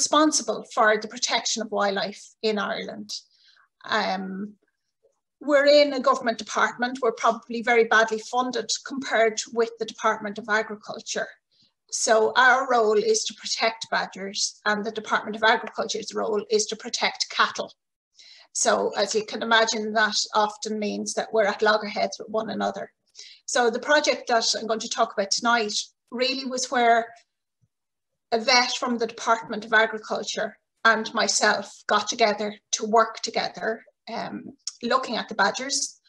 responsible for the protection of wildlife in Ireland. Um, we're in a government department, we're probably very badly funded compared with the Department of Agriculture. So our role is to protect badgers and the Department of Agriculture's role is to protect cattle. So as you can imagine, that often means that we're at loggerheads with one another. So the project that I'm going to talk about tonight really was where a vet from the Department of Agriculture and myself got together to work together, um, looking at the badgers.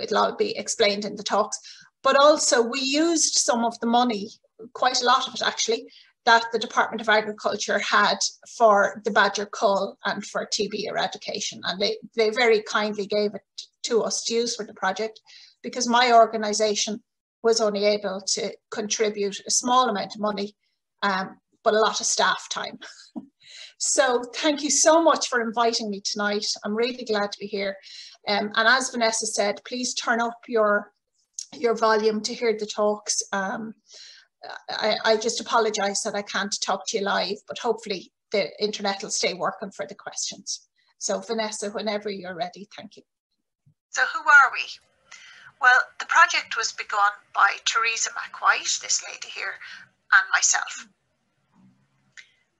It'll all be explained in the talks. But also we used some of the money, quite a lot of it actually, that the Department of Agriculture had for the badger cull and for TB eradication. And they, they very kindly gave it to us to use for the project because my organisation was only able to contribute a small amount of money, um, but a lot of staff time. so thank you so much for inviting me tonight. I'm really glad to be here. Um, and as Vanessa said, please turn up your, your volume to hear the talks. Um, I, I just apologise that I can't talk to you live, but hopefully the internet will stay working for the questions. So Vanessa, whenever you're ready, thank you. So who are we? Well, the project was begun by Teresa McWhite, this lady here, and myself.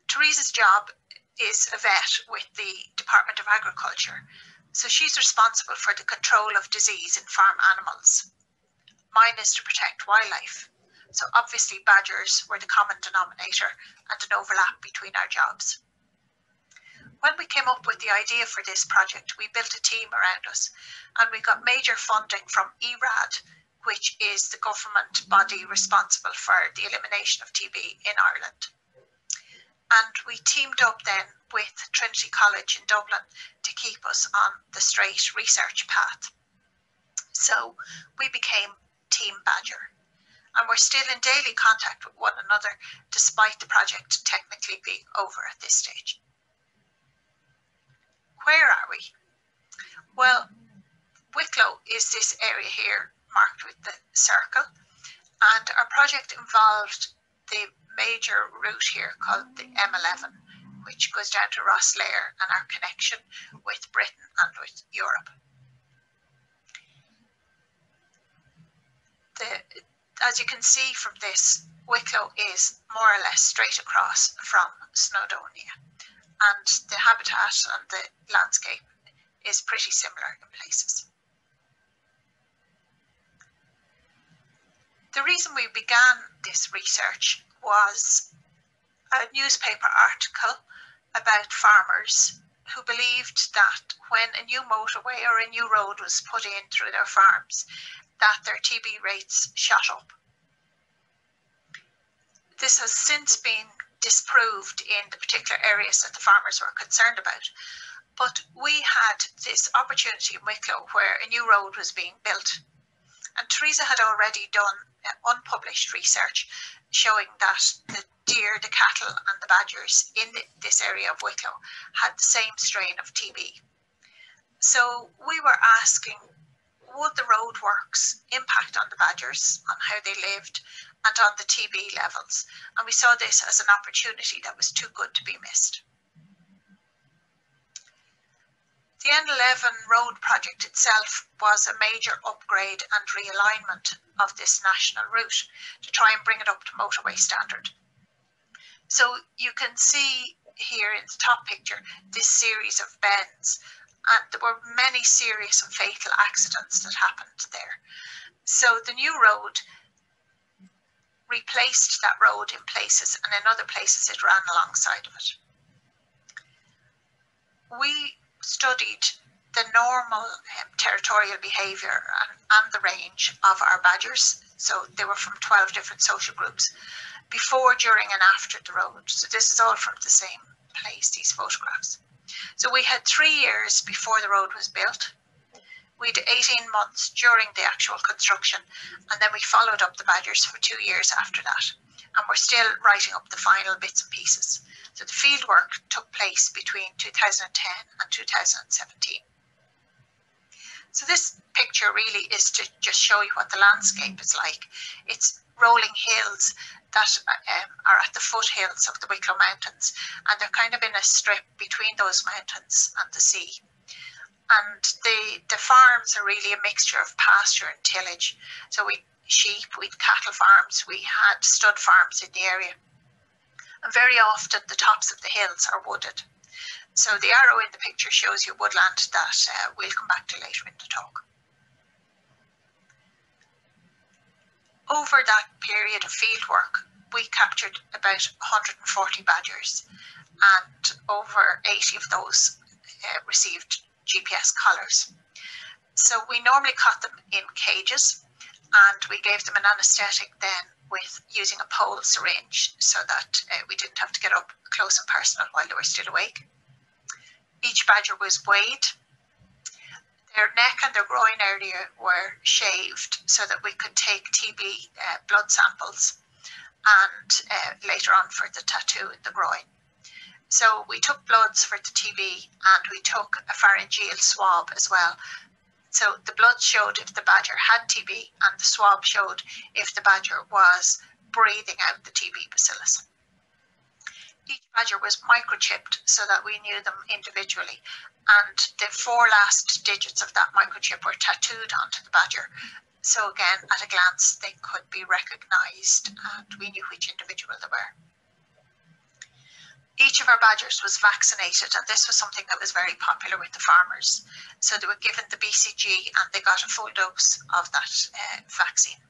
Teresa's job is a vet with the Department of Agriculture, so she's responsible for the control of disease in farm animals. Mine is to protect wildlife. So obviously badgers were the common denominator and an overlap between our jobs. When we came up with the idea for this project, we built a team around us and we got major funding from ERAD, which is the government body responsible for the elimination of TB in Ireland. And we teamed up then with Trinity College in Dublin to keep us on the straight research path. So we became Team Badger and we're still in daily contact with one another despite the project technically being over at this stage. Where are we? Well, Wicklow is this area here marked with the circle and our project involved the major route here called the M11 which goes down to Rosslare and our connection with Britain and with Europe. The, as you can see from this, Wicklow is more or less straight across from Snowdonia and the habitat and the landscape is pretty similar in places. The reason we began this research was a newspaper article about farmers who believed that when a new motorway or a new road was put in through their farms, that their TB rates shot up. This has since been disproved in the particular areas that the farmers were concerned about. But we had this opportunity in Wicklow where a new road was being built. And Teresa had already done unpublished research showing that the deer, the cattle, and the badgers in this area of Wicklow had the same strain of TB. So we were asking would the roadworks impact on the badgers, on how they lived, and on the TB levels? And we saw this as an opportunity that was too good to be missed. The N11 road project itself was a major upgrade and realignment of this national route to try and bring it up to motorway standard. So you can see here in the top picture this series of bends and there were many serious and fatal accidents that happened there. So the new road replaced that road in places and in other places it ran alongside of it. We studied the normal um, territorial behaviour and, and the range of our badgers. So they were from 12 different social groups before, during and after the road. So this is all from the same place, these photographs. So we had three years before the road was built. We had 18 months during the actual construction, and then we followed up the badgers for two years after that. And we're still writing up the final bits and pieces. So the fieldwork took place between 2010 and 2017. So this picture really is to just show you what the landscape is like. It's rolling hills that um, are at the foothills of the Wicklow Mountains, and they're kind of in a strip between those mountains and the sea. And the the farms are really a mixture of pasture and tillage. So we sheep, we had cattle farms, we had stud farms in the area. And very often the tops of the hills are wooded. So the arrow in the picture shows you woodland that uh, we'll come back to later in the talk. Over that period of field work, we captured about 140 badgers and over 80 of those uh, received GPS collars. So we normally caught them in cages and we gave them an anaesthetic then with using a pole syringe so that uh, we didn't have to get up close and personal while they were still awake. Each badger was weighed their neck and their groin area were shaved so that we could take TB uh, blood samples and uh, later on for the tattoo in the groin. So we took bloods for the TB and we took a pharyngeal swab as well. So the blood showed if the badger had TB and the swab showed if the badger was breathing out the TB bacillus. Each badger was microchipped so that we knew them individually and the four last digits of that microchip were tattooed onto the badger. So again, at a glance, they could be recognised and we knew which individual they were. Each of our badgers was vaccinated and this was something that was very popular with the farmers. So they were given the BCG and they got a full dose of that uh, vaccine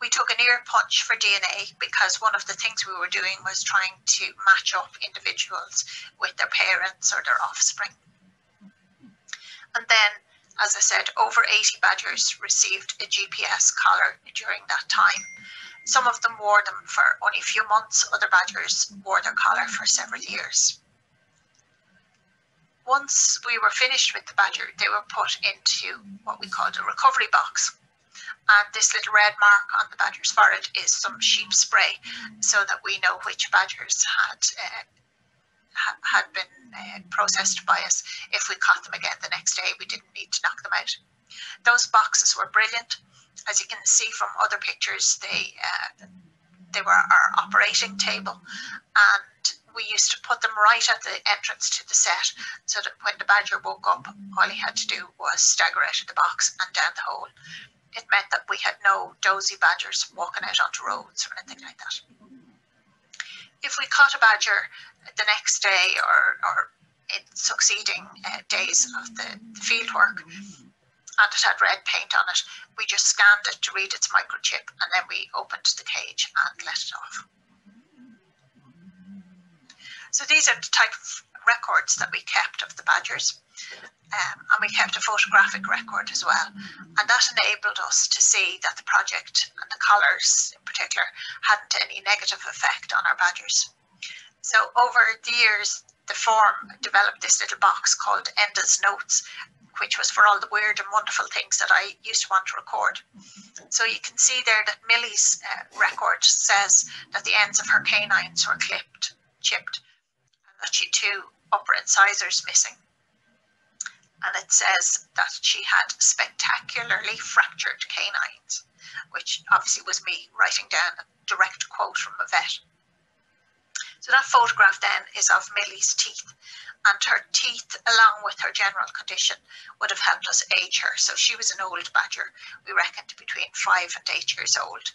we took an ear punch for DNA because one of the things we were doing was trying to match up individuals with their parents or their offspring. And then, as I said, over 80 badgers received a GPS collar during that time. Some of them wore them for only a few months, other badgers wore their collar for several years. Once we were finished with the badger, they were put into what we called a recovery box and this little red mark on the badger's forehead is some sheep spray so that we know which badgers had uh, had been uh, processed by us. If we caught them again the next day, we didn't need to knock them out. Those boxes were brilliant. As you can see from other pictures, they uh, they were our operating table, and we used to put them right at the entrance to the set, so that when the badger woke up, all he had to do was stagger out of the box and down the hole it meant that we had no dozy badgers walking out onto roads or anything like that. If we caught a badger the next day or, or in succeeding uh, days of the, the field work and it had red paint on it, we just scanned it to read its microchip and then we opened the cage and let it off. So these are the type of records that we kept of the badgers um, and we kept a photographic record as well. And that enabled us to see that the project and the colours in particular hadn't any negative effect on our badgers. So over the years, the form developed this little box called Enda's Notes, which was for all the weird and wonderful things that I used to want to record. So you can see there that Millie's uh, record says that the ends of her canines were clipped, chipped, and that she two upper incisors missing and it says that she had spectacularly fractured canines, which obviously was me writing down a direct quote from a vet. So that photograph then is of Millie's teeth, and her teeth, along with her general condition, would have helped us age her. So she was an old badger, we reckoned between five and eight years old.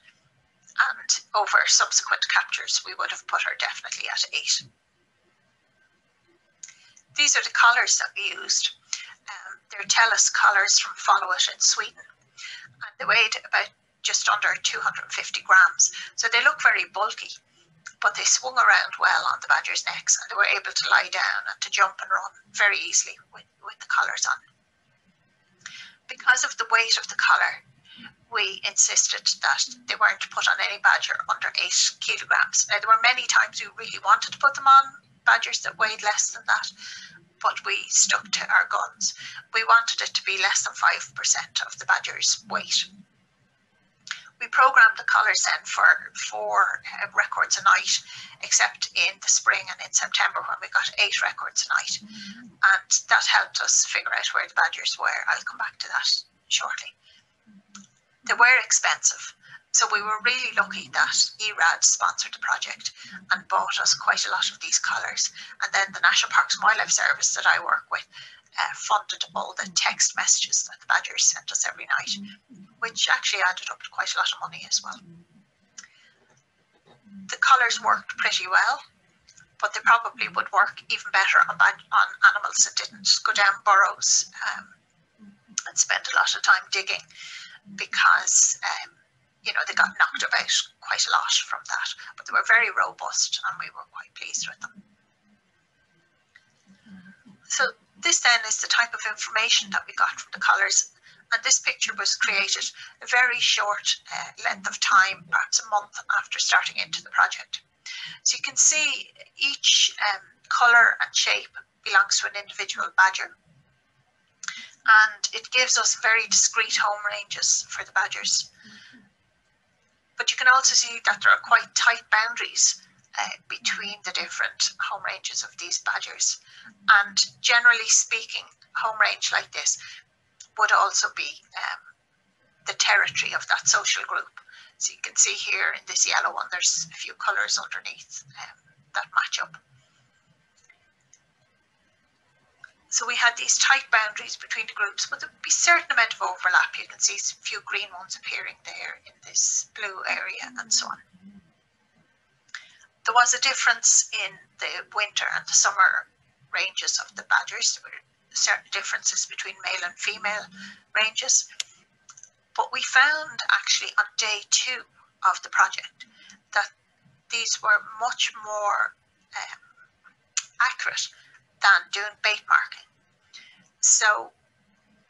And over subsequent captures, we would have put her definitely at eight. These are the collars that we used. Um, they're Tellus collars from Followit in Sweden. And they weighed about just under 250 grams. So they look very bulky, but they swung around well on the badger's necks and they were able to lie down and to jump and run very easily with, with the collars on. Because of the weight of the collar, we insisted that they weren't put on any badger under eight kilograms. Now, there were many times we really wanted to put them on badgers that weighed less than that, but we stuck to our guns. We wanted it to be less than 5% of the badger's weight. We programmed the collars then for four uh, records a night, except in the spring and in September when we got eight records a night. And that helped us figure out where the badgers were. I'll come back to that shortly. They were expensive So we were really lucky that ERAD sponsored the project and bought us quite a lot of these collars. And then the National Parks and Wildlife Service that I work with uh, funded all the text messages that the Badgers sent us every night, which actually added up to quite a lot of money as well. The collars worked pretty well, but they probably would work even better on, on animals that didn't go down burrows um, and spend a lot of time digging because um, you know they got knocked about quite a lot from that. But they were very robust and we were quite pleased with them. So this then is the type of information that we got from the colours. And this picture was created a very short uh, length of time, perhaps a month after starting into the project. So you can see each um, colour and shape belongs to an individual badger. And it gives us very discrete home ranges for the badgers. But you can also see that there are quite tight boundaries uh, between the different home ranges of these badgers. And generally speaking, home range like this would also be um, the territory of that social group. So you can see here in this yellow one, there's a few colours underneath um, that match up. So we had these tight boundaries between the groups, but there'd be a certain amount of overlap. You can see a few green ones appearing there in this blue area and so on. There was a difference in the winter and the summer ranges of the badgers. There were certain differences between male and female ranges. But we found actually on day two of the project that these were much more um, accurate than doing bait marking. So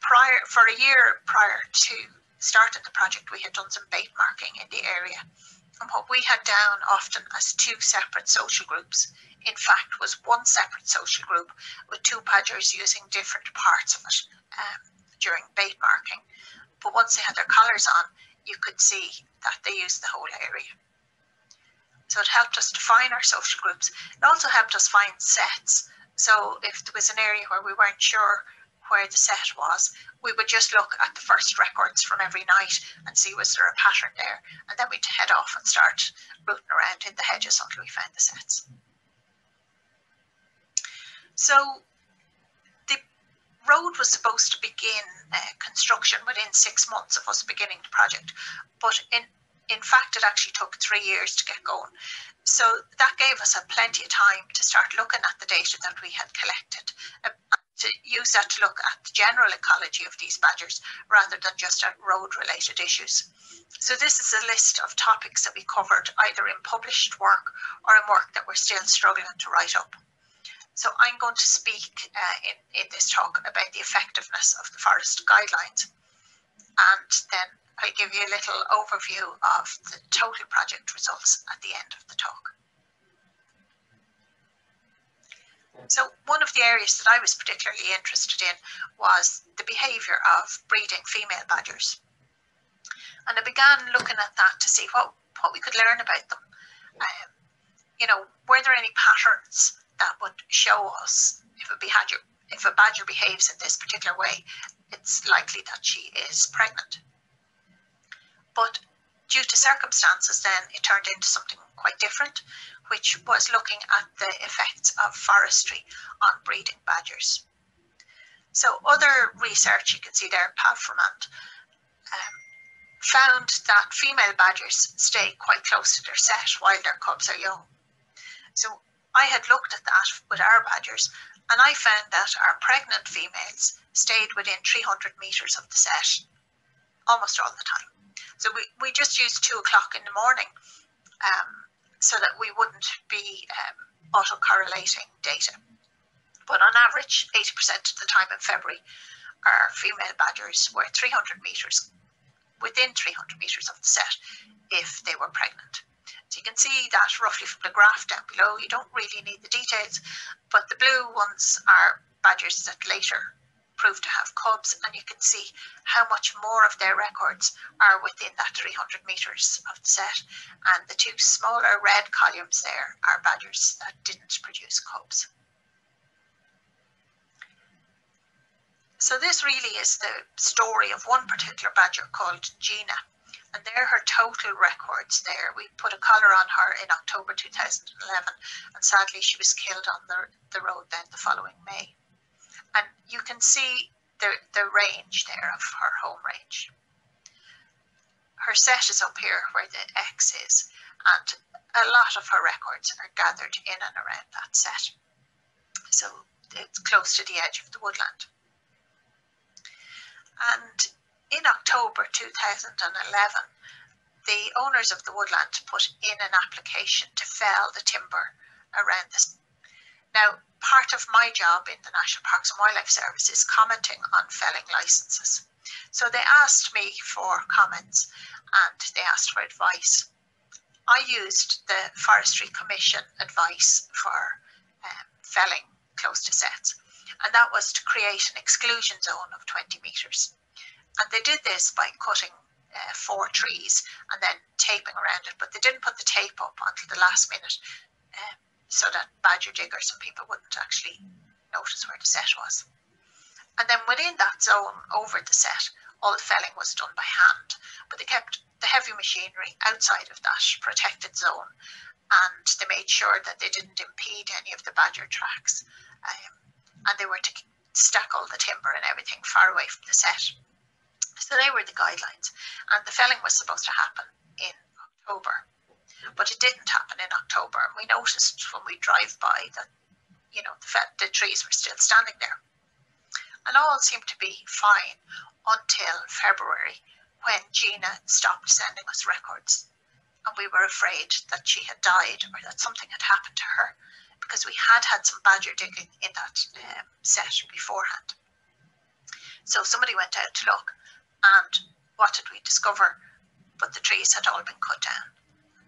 prior for a year prior to starting the project, we had done some bait marking in the area. And what we had down often as two separate social groups in fact, was one separate social group with two badgers using different parts of it um, during bait marking. But once they had their collars on, you could see that they used the whole area. So it helped us define our social groups. It also helped us find sets. So if there was an area where we weren't sure where the set was, we would just look at the first records from every night and see was there a pattern there. And then we'd head off and start rooting around in the hedges until we found the sets. So the road was supposed to begin uh, construction within six months of us beginning the project, but in in fact it actually took three years to get going. So that gave us a plenty of time to start looking at the data that we had collected. To use that to look at the general ecology of these badgers rather than just at road related issues. So this is a list of topics that we covered either in published work or in work that we're still struggling to write up. So I'm going to speak uh, in, in this talk about the effectiveness of the forest guidelines. And then I'll give you a little overview of the total project results at the end of the talk. So one of the areas that I was particularly interested in was the behaviour of breeding female badgers. And I began looking at that to see what, what we could learn about them. Um, you know, were there any patterns that would show us if a badger if a badger behaves in this particular way, it's likely that she is pregnant. But due to circumstances, then it turned into something quite different, which was looking at the effects of forestry on breeding badgers. So other research, you can see there, Pavformant, um, found that female badgers stay quite close to their set while their cubs are young. So I had looked at that with our badgers and I found that our pregnant females stayed within 300 metres of the set almost all the time. So we, we just used two o'clock in the morning um, so that we wouldn't be um, autocorrelating data. But on average, 80% of the time in February, our female badgers were 300 metres, within 300 metres of the set if they were pregnant. So you can see that roughly from the graph down below. You don't really need the details, but the blue ones are badgers that later prove to have cubs, and you can see how much more of their records are within that 300 metres of the set. And the two smaller red columns there are badgers that didn't produce cubs. So this really is the story of one particular badger called Gina. And there her total records there. We put a collar on her in October 2011 and sadly she was killed on the, the road then the following May. And you can see the, the range there of her home range. Her set is up here where the X is and a lot of her records are gathered in and around that set. So it's close to the edge of the woodland. And in October 2011, the owners of the woodland put in an application to fell the timber around this. Now, part of my job in the National Parks and Wildlife Service is commenting on felling licenses. So they asked me for comments and they asked for advice. I used the Forestry Commission advice for um, felling close to sets, and that was to create an exclusion zone of 20 metres. And they did this by cutting uh, four trees and then taping around it, but they didn't put the tape up until the last minute uh, so that badger diggers and people wouldn't actually notice where the set was. And then within that zone, over the set, all the felling was done by hand, but they kept the heavy machinery outside of that protected zone and they made sure that they didn't impede any of the badger tracks. Um, and they were to stack all the timber and everything far away from the set. So they were the guidelines. And the felling was supposed to happen in October. But it didn't happen in October. And we noticed when we drive by that, you know, the, the trees were still standing there. And all seemed to be fine until February when Gina stopped sending us records. And we were afraid that she had died or that something had happened to her because we had had some badger digging in that um, set beforehand. So somebody went out to look and what did we discover? But the trees had all been cut down.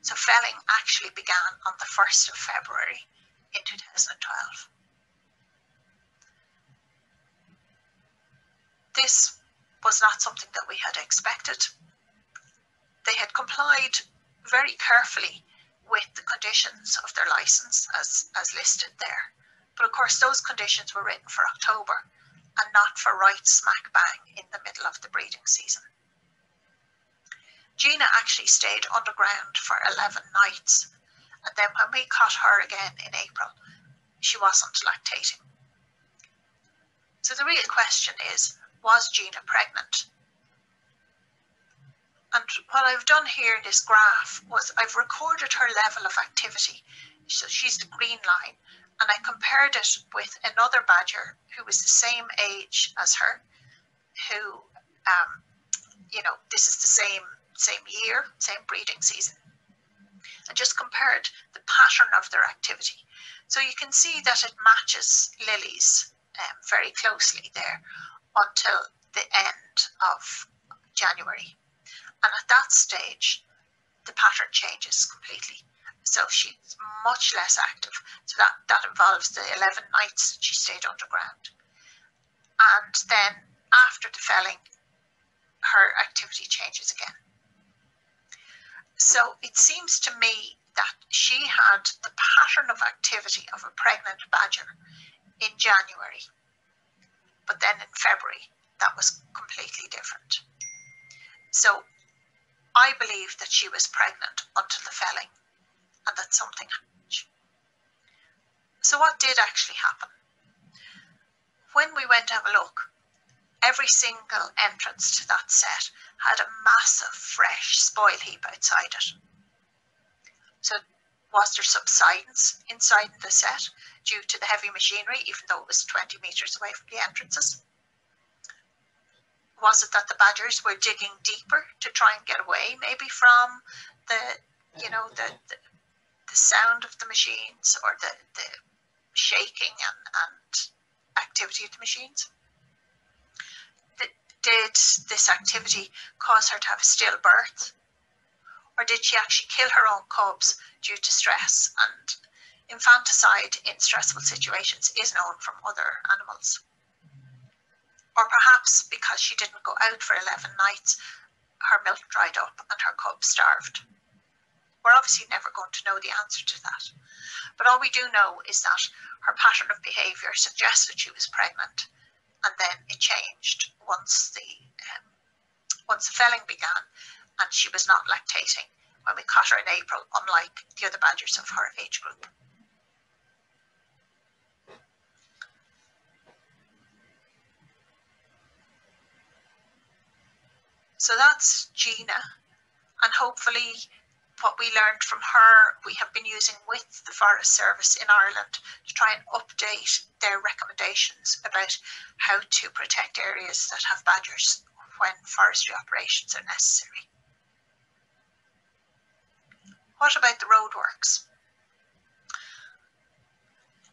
So felling actually began on the 1st of February in 2012. This was not something that we had expected. They had complied very carefully with the conditions of their license as, as listed there. But of course, those conditions were written for October and not for right smack bang in the middle of the breeding season. Gina actually stayed underground for 11 nights, and then when we caught her again in April, she wasn't lactating. So the real question is, was Gina pregnant? And what I've done here in this graph was I've recorded her level of activity. So she's the green line and I compared it with another badger who was the same age as her, who, um, you know, this is the same same year, same breeding season, and just compared the pattern of their activity. So you can see that it matches Lily's um, very closely there until the end of January. And at that stage, the pattern changes completely. So she's much less active. So that, that involves the 11 nights that she stayed underground. And then after the felling, her activity changes again. So it seems to me that she had the pattern of activity of a pregnant badger in January. But then in February, that was completely different. So I believe that she was pregnant until the felling and that something happened. So what did actually happen? When we went to have a look, every single entrance to that set had a massive fresh spoil heap outside it. So was there subsidence inside the set due to the heavy machinery, even though it was 20 metres away from the entrances? Was it that the badgers were digging deeper to try and get away, maybe from the, you know, the, the the sound of the machines or the, the shaking and, and activity of the machines? Did this activity cause her to have a stillbirth? Or did she actually kill her own cubs due to stress? And infanticide in stressful situations is known from other animals. Or perhaps because she didn't go out for 11 nights, her milk dried up and her cubs starved. We're obviously never going to know the answer to that. But all we do know is that her pattern of behaviour suggested she was pregnant, and then it changed once the um, once the felling began, and she was not lactating when we caught her in April, unlike the other badgers of her age group. So that's Gina, and hopefully what we learned from her, we have been using with the Forest Service in Ireland to try and update their recommendations about how to protect areas that have badgers when forestry operations are necessary. What about the roadworks?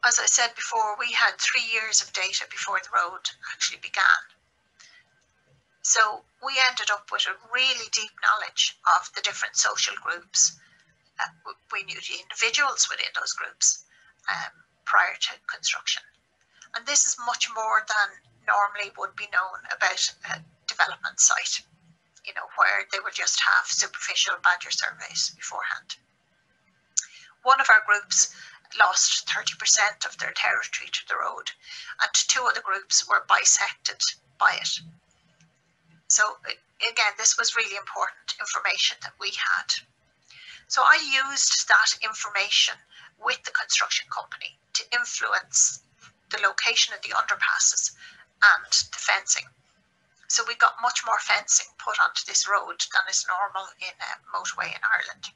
As I said before, we had three years of data before the road actually began. So we ended up with a really deep knowledge of the different social groups. Uh, we knew the individuals within those groups um, prior to construction. And this is much more than normally would be known about a development site, you know, where they would just have superficial badger surveys beforehand. One of our groups lost 30% of their territory to the road, and two other groups were bisected by it. So again, this was really important information that we had. So I used that information with the construction company to influence the location of the underpasses and the fencing. So we got much more fencing put onto this road than is normal in a motorway in Ireland.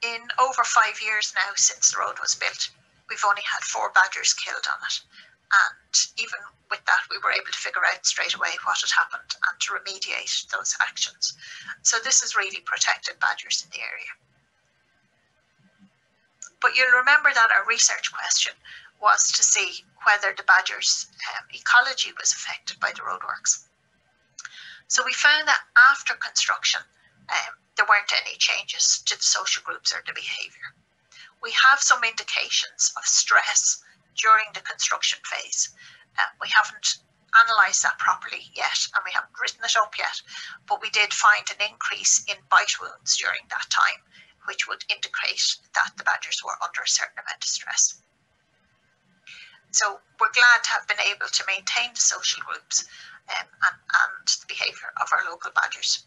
In over five years now since the road was built, we've only had four badgers killed on it. And even with that, we were able to figure out straight away what had happened and to remediate those actions. So this has really protected badgers in the area. But you'll remember that our research question was to see whether the badger's um, ecology was affected by the roadworks. So we found that after construction, um, there weren't any changes to the social groups or the behaviour. We have some indications of stress during the construction phase. Uh, we haven't analysed that properly yet and we haven't written it up yet, but we did find an increase in bite wounds during that time, which would indicate that the badgers were under a certain amount of stress. So we're glad to have been able to maintain the social groups um, and, and the behaviour of our local badgers.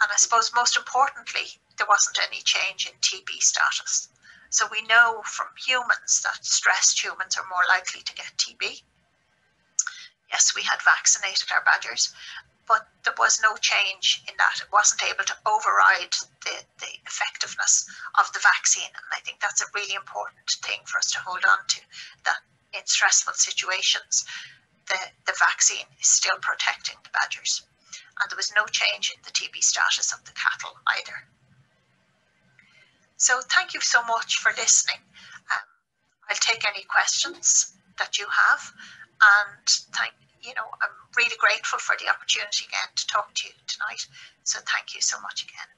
And I suppose most importantly, there wasn't any change in TB status. So we know from humans that stressed humans are more likely to get TB. Yes, we had vaccinated our badgers, but there was no change in that. It wasn't able to override the, the effectiveness of the vaccine. And I think that's a really important thing for us to hold on to, that in stressful situations, the, the vaccine is still protecting the badgers. And there was no change in the TB status of the cattle either. So thank you so much for listening. Um, I'll take any questions that you have and thank you know I'm really grateful for the opportunity again to talk to you tonight. So thank you so much again.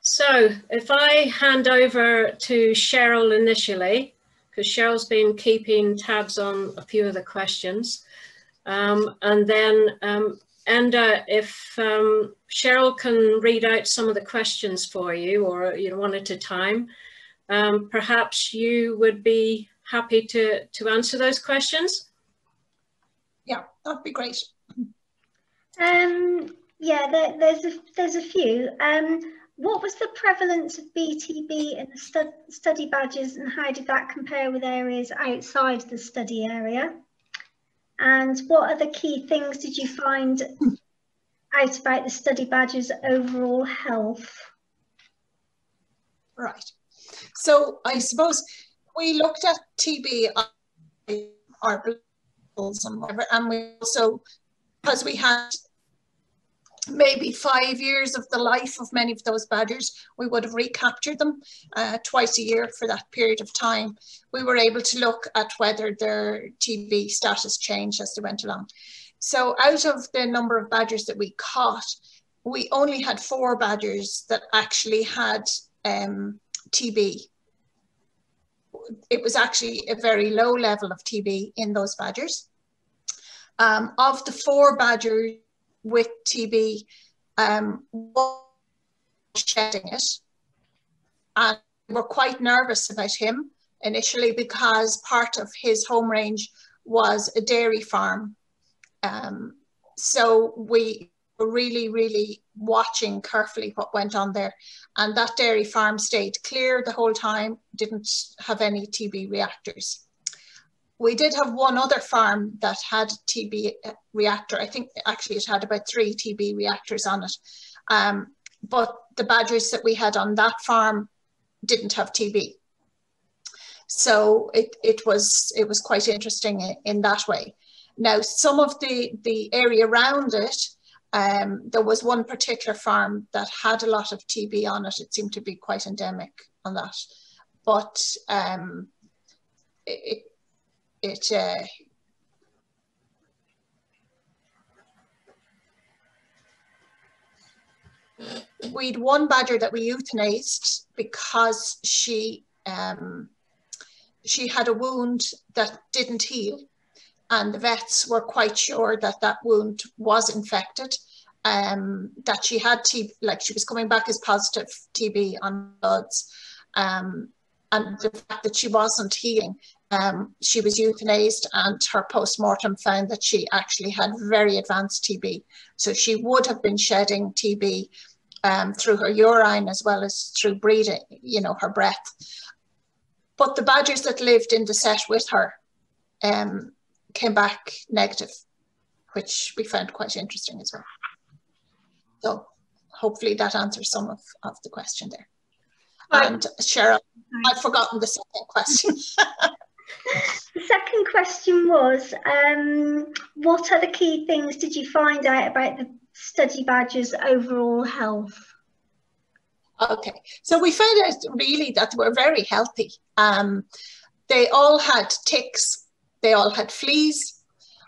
So if I hand over to Cheryl initially, because Cheryl's been keeping tabs on a few of the questions, um, and then um, and uh, if um, Cheryl can read out some of the questions for you or you know, one at a time, um, perhaps you would be happy to, to answer those questions? Yeah, that'd be great. Um, yeah, there, there's, a, there's a few. Um, what was the prevalence of BTB in the stud study badges and how did that compare with areas outside the study area? And what the key things did you find out about the study badger's overall health? Right. So I suppose we looked at TB our and whatever, and we also because we had maybe five years of the life of many of those badgers, we would have recaptured them uh, twice a year for that period of time. We were able to look at whether their TB status changed as they went along. So out of the number of badgers that we caught, we only had four badgers that actually had um, TB. It was actually a very low level of TB in those badgers. Um, of the four badgers with TB um, shedding it. And we were quite nervous about him initially because part of his home range was a dairy farm. Um, so we were really, really watching carefully what went on there. And that dairy farm stayed clear the whole time, didn't have any TB reactors. We did have one other farm that had TB reactor. I think actually it had about three TB reactors on it. Um, but the badgers that we had on that farm didn't have TB. So it, it was it was quite interesting in, in that way. Now, some of the, the area around it, um, there was one particular farm that had a lot of TB on it. It seemed to be quite endemic on that. But um, it, it uh, we'd one badger that we euthanized because she um, she had a wound that didn't heal. And the vets were quite sure that that wound was infected um, that she had TB, like she was coming back as positive TB on bloods um, and the fact that she wasn't healing um, she was euthanized and her post-mortem found that she actually had very advanced TB. So she would have been shedding TB um, through her urine as well as through breathing, you know, her breath. But the badgers that lived in the set with her um, came back negative, which we found quite interesting as well. So hopefully that answers some of, of the question there. And Cheryl, I've forgotten the second question. the second question was, um, what other key things did you find out about the study badgers' overall health? Okay, so we found out really that they were very healthy. Um, they all had ticks, they all had fleas.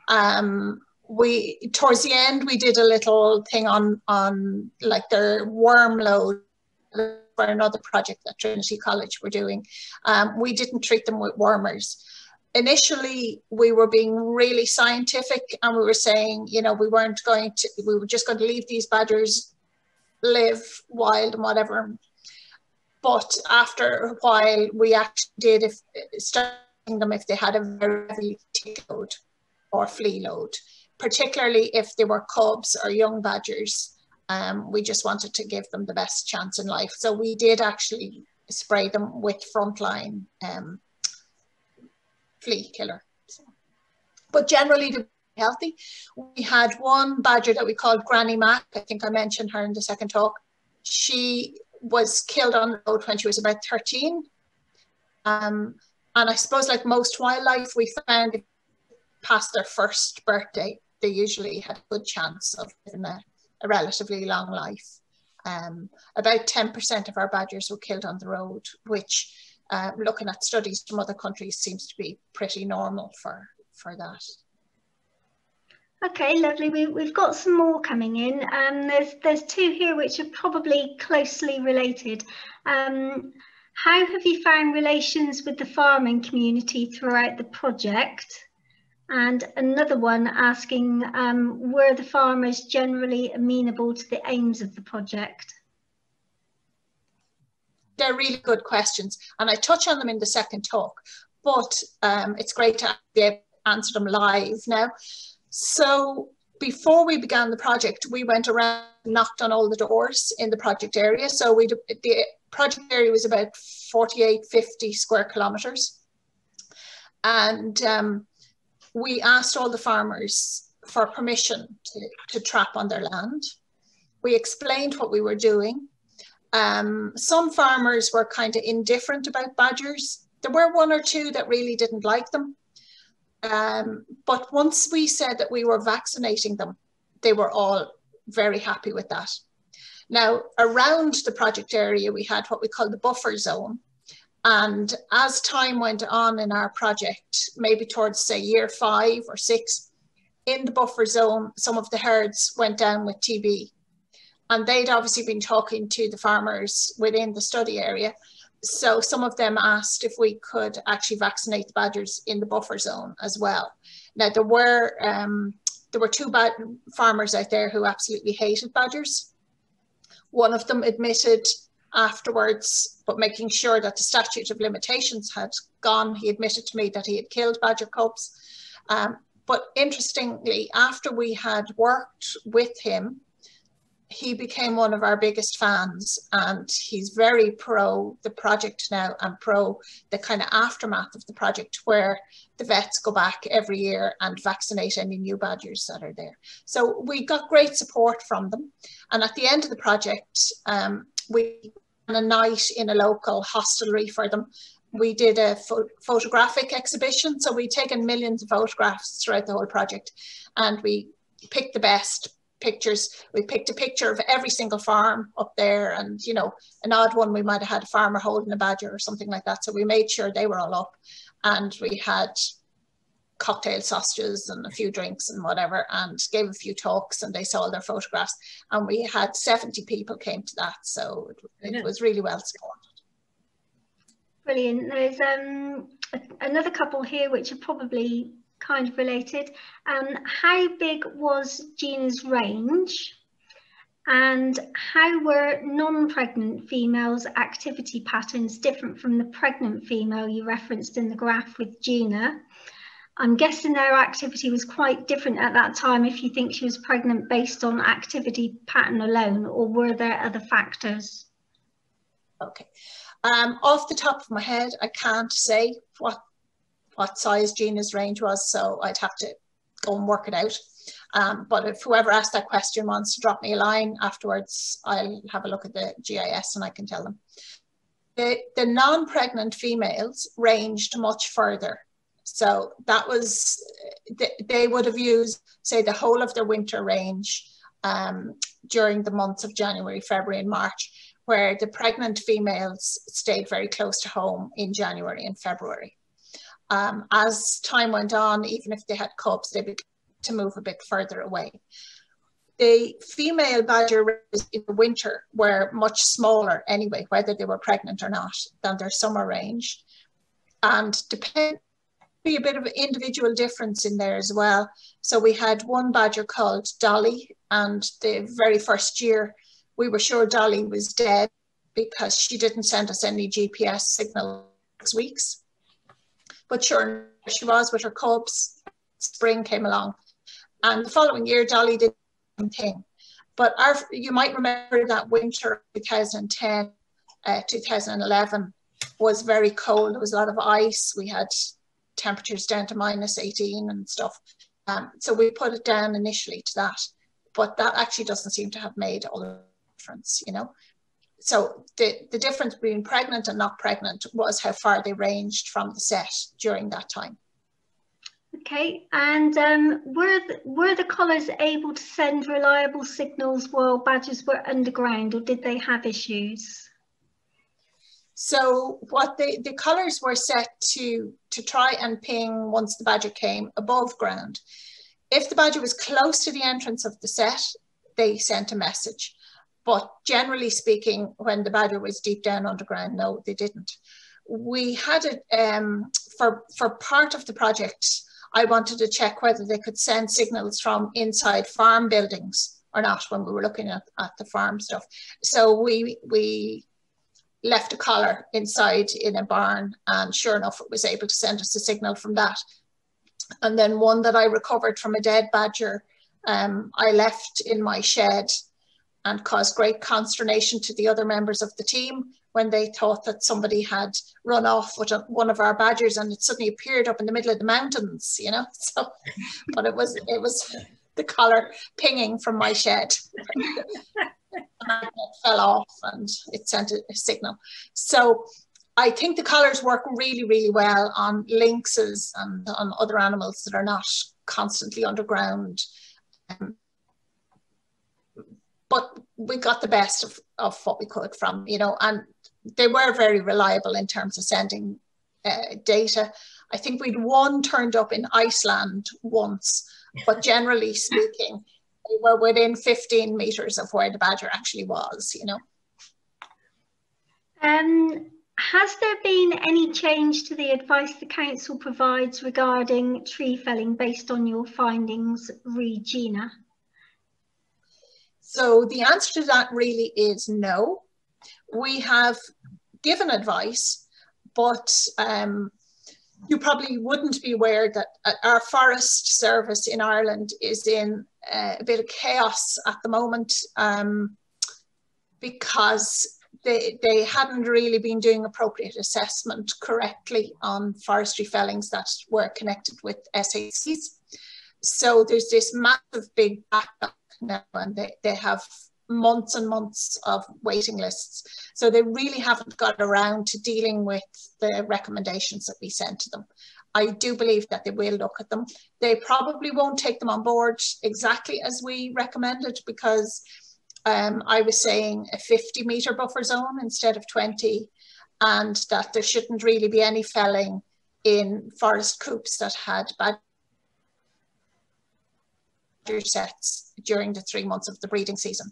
Um, we towards the end we did a little thing on on like their worm load for another project that Trinity College were doing. Um, we didn't treat them with wormers. initially we were being really scientific and we were saying, you know, we weren't going to, we were just going to leave these badgers live wild and whatever. But after a while, we actually did if starting them if they had a very heavy tick load or flea load, particularly if they were cubs or young badgers. Um, we just wanted to give them the best chance in life. So we did actually spray them with frontline um, flea killer. But generally they're healthy. We had one badger that we called Granny Mac. I think I mentioned her in the second talk. She was killed on the road when she was about 13. Um, and I suppose like most wildlife, we found past their first birthday, they usually had a good chance of living a, a relatively long life. Um, about 10% of our badgers were killed on the road, which uh, looking at studies from other countries seems to be pretty normal for, for that. Okay, lovely. We, we've got some more coming in. Um, there's, there's two here which are probably closely related. Um, how have you found relations with the farming community throughout the project? And another one asking, um, were the farmers generally amenable to the aims of the project? they're really good questions. And I touch on them in the second talk, but um, it's great to be able to answer them live now. So before we began the project, we went around, knocked on all the doors in the project area. So we the project area was about 48, 50 square kilometres. And um, we asked all the farmers for permission to, to trap on their land. We explained what we were doing um, some farmers were kind of indifferent about badgers. There were one or two that really didn't like them. Um, but once we said that we were vaccinating them, they were all very happy with that. Now, around the project area, we had what we call the buffer zone. And as time went on in our project, maybe towards say year five or six, in the buffer zone, some of the herds went down with TB and they'd obviously been talking to the farmers within the study area. So some of them asked if we could actually vaccinate the badgers in the buffer zone as well. Now there were um, there were two bad farmers out there who absolutely hated badgers. One of them admitted afterwards, but making sure that the statute of limitations had gone, he admitted to me that he had killed badger cubs. Um, but interestingly, after we had worked with him, he became one of our biggest fans and he's very pro the project now and pro the kind of aftermath of the project where the vets go back every year and vaccinate any new badgers that are there. So we got great support from them. And at the end of the project, um, we a night in a local hostelry for them. We did a pho photographic exhibition. So we'd taken millions of photographs throughout the whole project and we picked the best pictures. We picked a picture of every single farm up there and, you know, an odd one we might have had a farmer holding a badger or something like that. So we made sure they were all up and we had cocktail sausages and a few drinks and whatever and gave a few talks and they saw their photographs. And we had 70 people came to that so it, it was really well supported. Brilliant. There's um another couple here which are probably kind of related um how big was Gina's range? And how were non-pregnant females activity patterns different from the pregnant female you referenced in the graph with gina I'm guessing their activity was quite different at that time if you think she was pregnant based on activity pattern alone, or were there other factors? Okay. Um, off the top of my head, I can't say what what size Gina's range was, so I'd have to go and work it out. Um, but if whoever asked that question wants to drop me a line afterwards, I'll have a look at the GIS and I can tell them. The, the non-pregnant females ranged much further so that was, they would have used, say, the whole of their winter range um, during the months of January, February, and March, where the pregnant females stayed very close to home in January and February. Um, as time went on, even if they had cubs, they began to move a bit further away. The female badger in the winter were much smaller anyway, whether they were pregnant or not, than their summer range. And depend, be a bit of individual difference in there as well. So we had one badger called Dolly, and the very first year we were sure Dolly was dead because she didn't send us any GPS signal six weeks. But sure, she was with her cubs. Spring came along, and the following year Dolly did the same thing. But our, you might remember that winter 2010, uh, 2011 was very cold. There was a lot of ice. We had temperatures down to minus 18 and stuff. Um, so we put it down initially to that, but that actually doesn't seem to have made all the difference, you know. So the, the difference between pregnant and not pregnant was how far they ranged from the sett during that time. Okay, and um, were the, were the collars able to send reliable signals while badgers were underground, or did they have issues? So what the, the colours were set to, to try and ping once the badger came above ground. If the badger was close to the entrance of the sett, they sent a message. But generally speaking, when the badger was deep down underground, no, they didn't. We had it um, for, for part of the project, I wanted to check whether they could send signals from inside farm buildings or not when we were looking at, at the farm stuff. So we, we left a collar inside in a barn and sure enough it was able to send us a signal from that. And then one that I recovered from a dead badger, um, I left in my shed and caused great consternation to the other members of the team when they thought that somebody had run off with one of our badgers and it suddenly appeared up in the middle of the mountains, you know. So, but it was it was the collar pinging from my shed. fell off and it sent a, a signal. So I think the colours work really, really well on lynxes and on other animals that are not constantly underground. Um, but we got the best of, of what we could from, you know, and they were very reliable in terms of sending uh, data. I think we'd one turned up in Iceland once, but generally speaking, they were within 15 meters of where the badger actually was, you know. Um, has there been any change to the advice the council provides regarding tree felling based on your findings, Regina? So the answer to that really is no. We have given advice, but um, you probably wouldn't be aware that uh, our forest service in Ireland is in uh, a bit of chaos at the moment um, because they, they hadn't really been doing appropriate assessment correctly on forestry fellings that were connected with SACs. So there's this massive big backlog now and they, they have months and months of waiting lists. So they really haven't got around to dealing with the recommendations that we sent to them. I do believe that they will look at them. They probably won't take them on board exactly as we recommended because um, I was saying a 50 metre buffer zone instead of 20 and that there shouldn't really be any felling in forest coupes that had bad sets during the three months of the breeding season.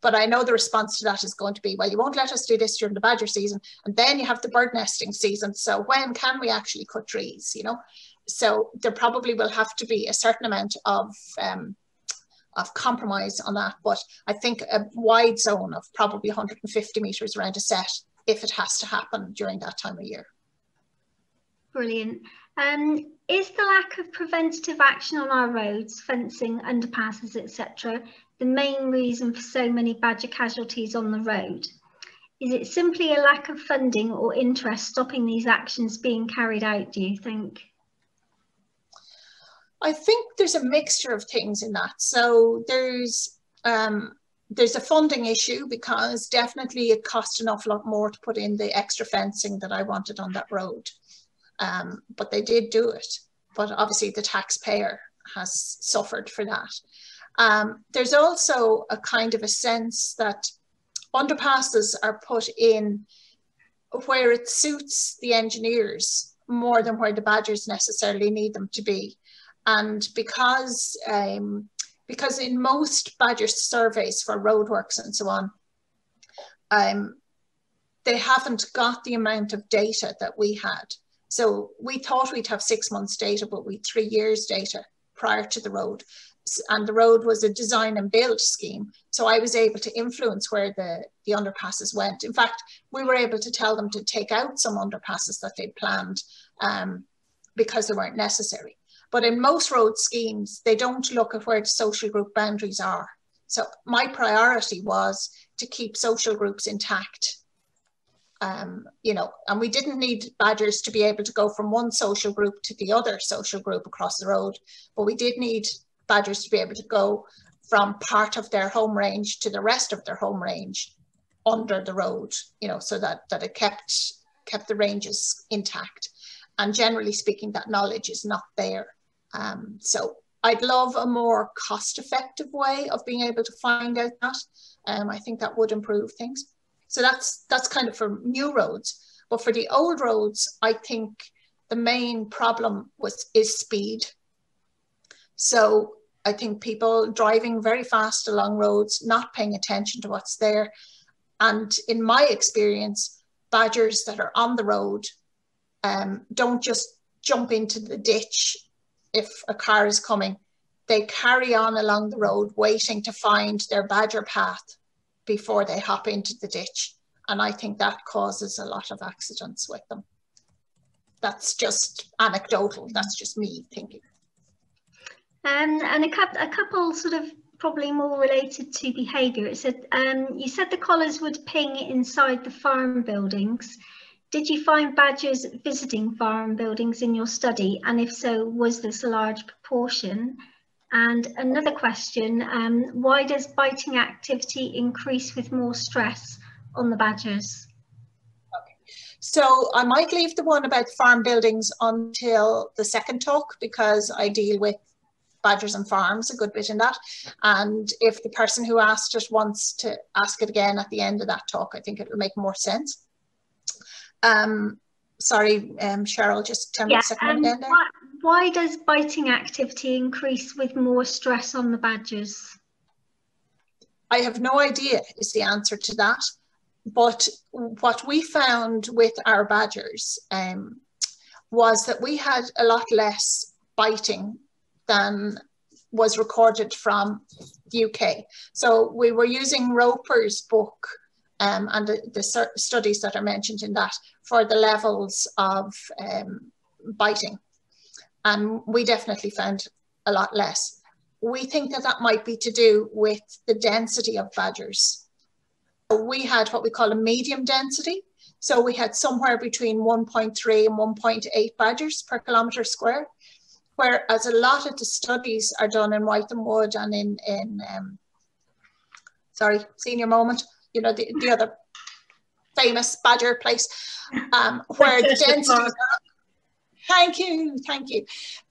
But I know the response to that is going to be, well, you won't let us do this during the badger season. And then you have the bird nesting season. So when can we actually cut trees, you know? So there probably will have to be a certain amount of um, of compromise on that. But I think a wide zone of probably 150 metres around a sett if it has to happen during that time of year. Brilliant. Um, is the lack of preventative action on our roads, fencing, underpasses, etc., the main reason for so many badger casualties on the road? Is it simply a lack of funding or interest stopping these actions being carried out, do you think? I think there's a mixture of things in that. So there's um, there's a funding issue because definitely it cost an awful lot more to put in the extra fencing that I wanted on that road. Um, but they did do it. But obviously the taxpayer has suffered for that. Um, there's also a kind of a sense that underpasses are put in where it suits the engineers more than where the badgers necessarily need them to be. And because um, because in most badger surveys for roadworks and so on, um, they haven't got the amount of data that we had. So we thought we'd have six months data, but we three years data prior to the road and the road was a design and build scheme. So I was able to influence where the, the underpasses went. In fact, we were able to tell them to take out some underpasses that they'd planned um, because they weren't necessary. But in most road schemes, they don't look at where the social group boundaries are. So my priority was to keep social groups intact. Um, you know, and we didn't need badgers to be able to go from one social group to the other social group across the road, but we did need badgers to be able to go from part of their home range to the rest of their home range under the road, you know, so that, that it kept, kept the ranges intact. And generally speaking, that knowledge is not there. Um, so I'd love a more cost effective way of being able to find out that. Um, I think that would improve things. So that's, that's kind of for new roads. But for the old roads, I think the main problem was is speed. So I think people driving very fast along roads, not paying attention to what's there. And in my experience, badgers that are on the road um, don't just jump into the ditch if a car is coming. They carry on along the road waiting to find their badger path before they hop into the ditch. And I think that causes a lot of accidents with them. That's just anecdotal. That's just me thinking. Um, and a, couple, a couple sort of probably more related to behaviour. It said um, you said the collars would ping inside the farm buildings. Did you find badgers visiting farm buildings in your study? And if so, was this a large proportion? And another question, um, why does biting activity increase with more stress on the badgers? So I might leave the one about farm buildings until the second talk because I deal with badgers and farms a good bit in that. And if the person who asked it wants to ask it again at the end of that talk, I think it will make more sense. Um, sorry, um, Cheryl, just tell me yeah, a second um, again. Why, why does biting activity increase with more stress on the badgers? I have no idea is the answer to that. But what we found with our badgers um, was that we had a lot less biting than was recorded from the UK. So we were using Roper's book um, and the, the, studies that are mentioned in that for the levels of um, biting. And we definitely found a lot less. We think that that might be to do with the density of badgers. We had what we call a medium density. So we had somewhere between 1.3 and 1.8 badgers per kilometre square, whereas a lot of the studies are done in Wytham Wood and in, in um, sorry, senior moment, you know, the, the other famous badger place, um, where the densities are, thank you, thank you,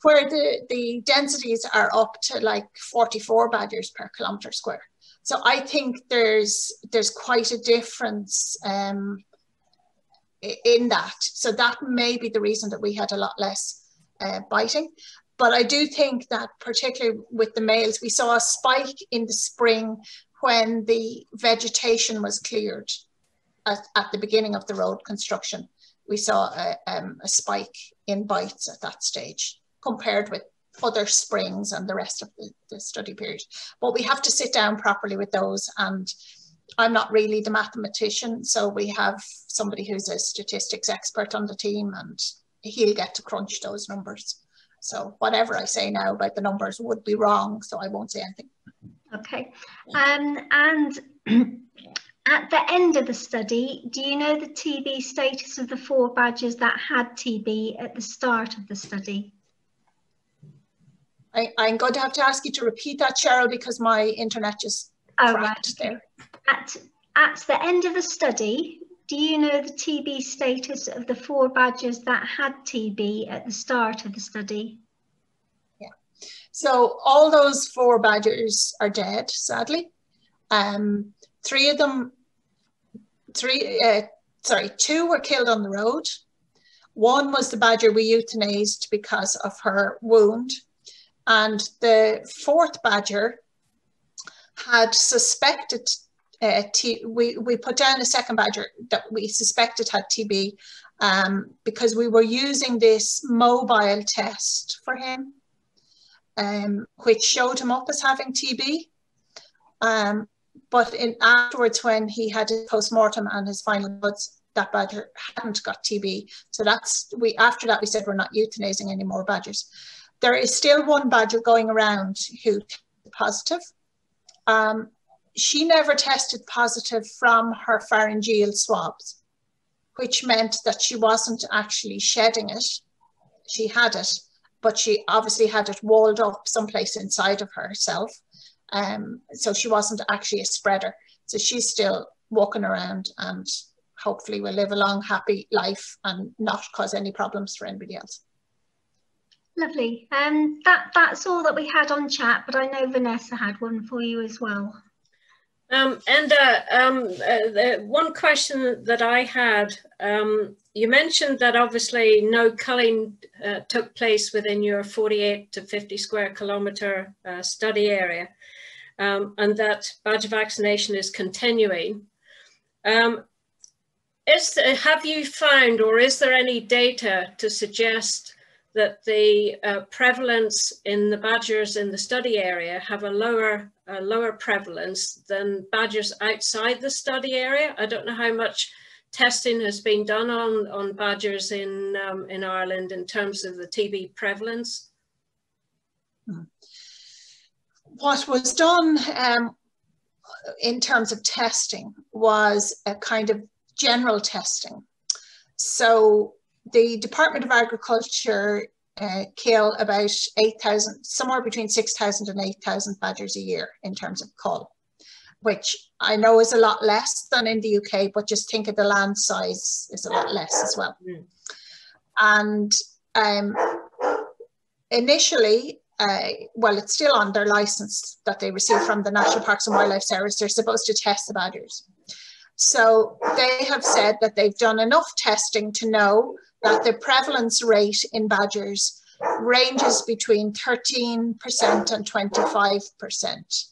where the, the densities are up to like 44 badgers per kilometre square. So I think there's there's quite a difference um, in that. So that may be the reason that we had a lot less uh, biting. But I do think that particularly with the males, we saw a spike in the spring when the vegetation was cleared at, at the beginning of the road construction. We saw a, um, a spike in bites at that stage compared with other springs and the rest of the, the study period. But we have to sit down properly with those and I'm not really the mathematician, so we have somebody who's a statistics expert on the team and he'll get to crunch those numbers. So whatever I say now about the numbers would be wrong, so I won't say anything. Okay. Um, and at the end of the study, do you know the TB status of the four badges that had TB at the start of the study? I, am going to have to ask you to repeat that, Cheryl, because my internet just oh, right. there. At, at the end of the study, do you know the TB status of the four badgers that had TB at the start of the study? Yeah, so all those four badgers are dead, sadly. Um, three of them, three, uh, sorry, two were killed on the road. One was the badger we euthanized because of her wound. And the fourth badger had suspected T we, we put down a second badger that we suspected had TB um, because we were using this mobile test for him um, which showed him up as having TB. Um, but in, afterwards, when he had his post-mortem and his final bloods, that badger hadn't got TB. So that's we after that we said we're not euthanizing any more badgers. There is still one badger going around who positive. Um, she never tested positive from her pharyngeal swabs, which meant that she wasn't actually shedding it. She had it, but she obviously had it walled up someplace inside of herself. Um, so she wasn't actually a spreader. So she's still walking around and hopefully will live a long, happy life and not cause any problems for anybody else. Lovely. Um, that, that's all that we had on chat, but I know Vanessa had one for you as well. Um, and uh, um, uh, the one question that I had, um, you mentioned that obviously no culling uh, took place within your 48 to 50 square kilometre uh, study area um, and that badger vaccination is continuing. Um, is have you found or is there any data to suggest that the uh, prevalence in the badgers in the study area have a lower a lower prevalence than badgers outside the study area. I don't know how much testing has been done on, on badgers in, um, in Ireland in terms of the TB prevalence. What was done um, in terms of testing was a kind of general testing. So the Department of Agriculture uh, kill about 8,000, somewhere between 6,000 and 8,000 badgers a year in terms of cull, which I know is a lot less than in the UK, but just think of the land size is a lot less as well. Mm. And um, initially, uh, well, it's still on their license that they receive from the National Parks and Wildlife Service. They're supposed to test the badgers. So they have said that they've done enough testing to know that the prevalence rate in badgers ranges between 13% and 25%.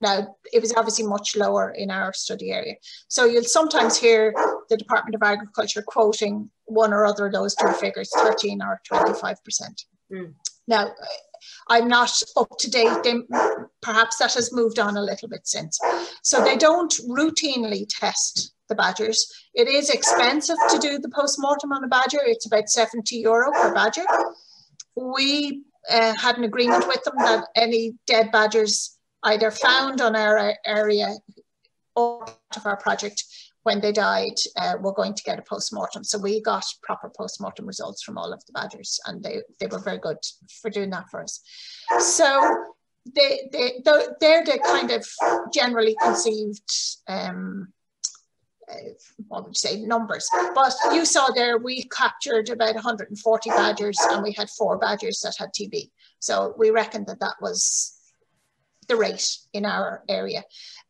Now, it was obviously much lower in our study area. So you'll sometimes hear the Department of Agriculture quoting one or other of those two figures, 13 or 25%. Mm. Now, I'm not up to date. They, perhaps that has moved on a little bit since. So they don't routinely test the badgers. It is expensive to do the post-mortem on a badger. It's about 70 euro per badger. We uh, had an agreement with them that any dead badgers either found on our area or part of our project when they died uh, were going to get a post-mortem. So we got proper post-mortem results from all of the badgers and they, they were very good for doing that for us. So they, they, they're the kind of generally conceived um, what would say, numbers. But you saw there, we captured about 140 badgers and we had four badgers that had TB. So we reckoned that that was the rate in our area.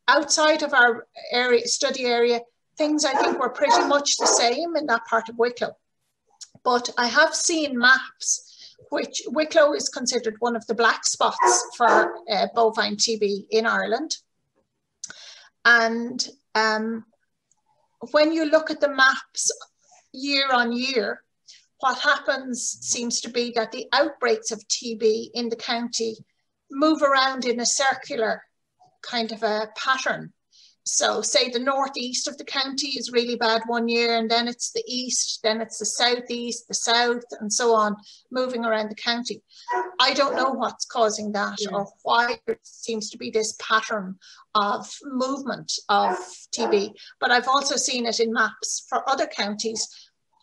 Outside of our area, study area, things I think were pretty much the same in that part of Wicklow. But I have seen maps which Wicklow is considered one of the black spots for uh, bovine TB in Ireland. And um, when you look at the maps year on year, what happens seems to be that the outbreaks of TB in the county move around in a circular kind of a pattern. So say the northeast of the county is really bad one year and then it's the east, then it's the southeast, the south and so on, moving around the county. I don't know what's causing that yeah. or why there seems to be this pattern of movement of TB, but I've also seen it in maps for other counties.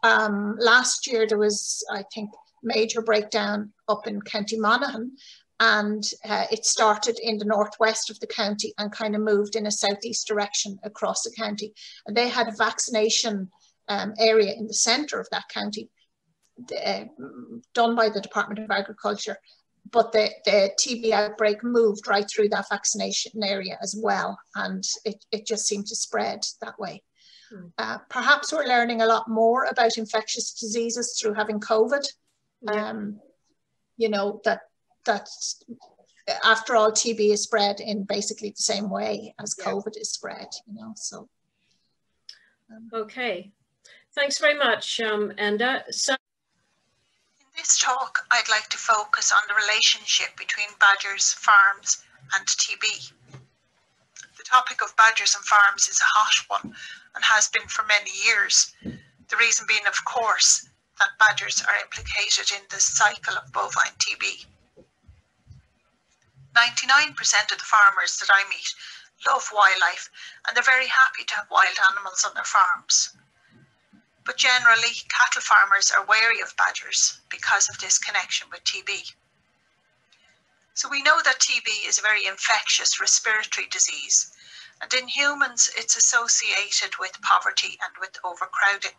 Um, last year there was, I think, major breakdown up in County Monaghan and uh, it started in the northwest of the county and kind of moved in a southeast direction across the county. And they had a vaccination um, area in the centre of that county uh, done by the Department of Agriculture, but the, the TB outbreak moved right through that vaccination area as well, and it, it just seemed to spread that way. Hmm. Uh, perhaps we're learning a lot more about infectious diseases through having COVID. Yeah. Um, you know, that that after all, TB is spread in basically the same way as COVID is spread, you know, so. Um. Okay, thanks very much, um, Enda. So in this talk, I'd like to focus on the relationship between badgers, farms and TB. The topic of badgers and farms is a hot one and has been for many years. The reason being, of course, that badgers are implicated in the cycle of bovine TB. 99% of the farmers that I meet love wildlife and they're very happy to have wild animals on their farms. But generally, cattle farmers are wary of badgers because of this connection with TB. So we know that TB is a very infectious respiratory disease, and in humans it's associated with poverty and with overcrowding.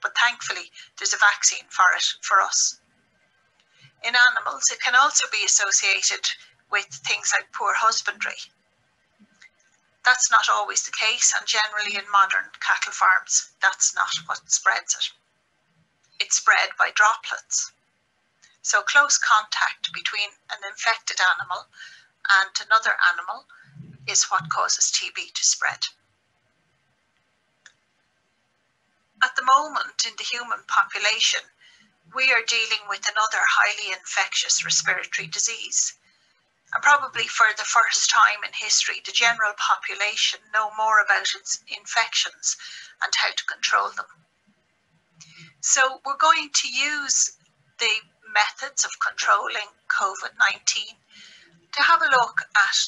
But thankfully, there's a vaccine for it for us. In animals, it can also be associated with things like poor husbandry. That's not always the case, and generally in modern cattle farms, that's not what spreads it. It's spread by droplets. So close contact between an infected animal and another animal is what causes TB to spread. At the moment in the human population, we are dealing with another highly infectious respiratory disease, and probably for the first time in history, the general population know more about its infections and how to control them. So we're going to use the methods of controlling COVID-19 to have a look at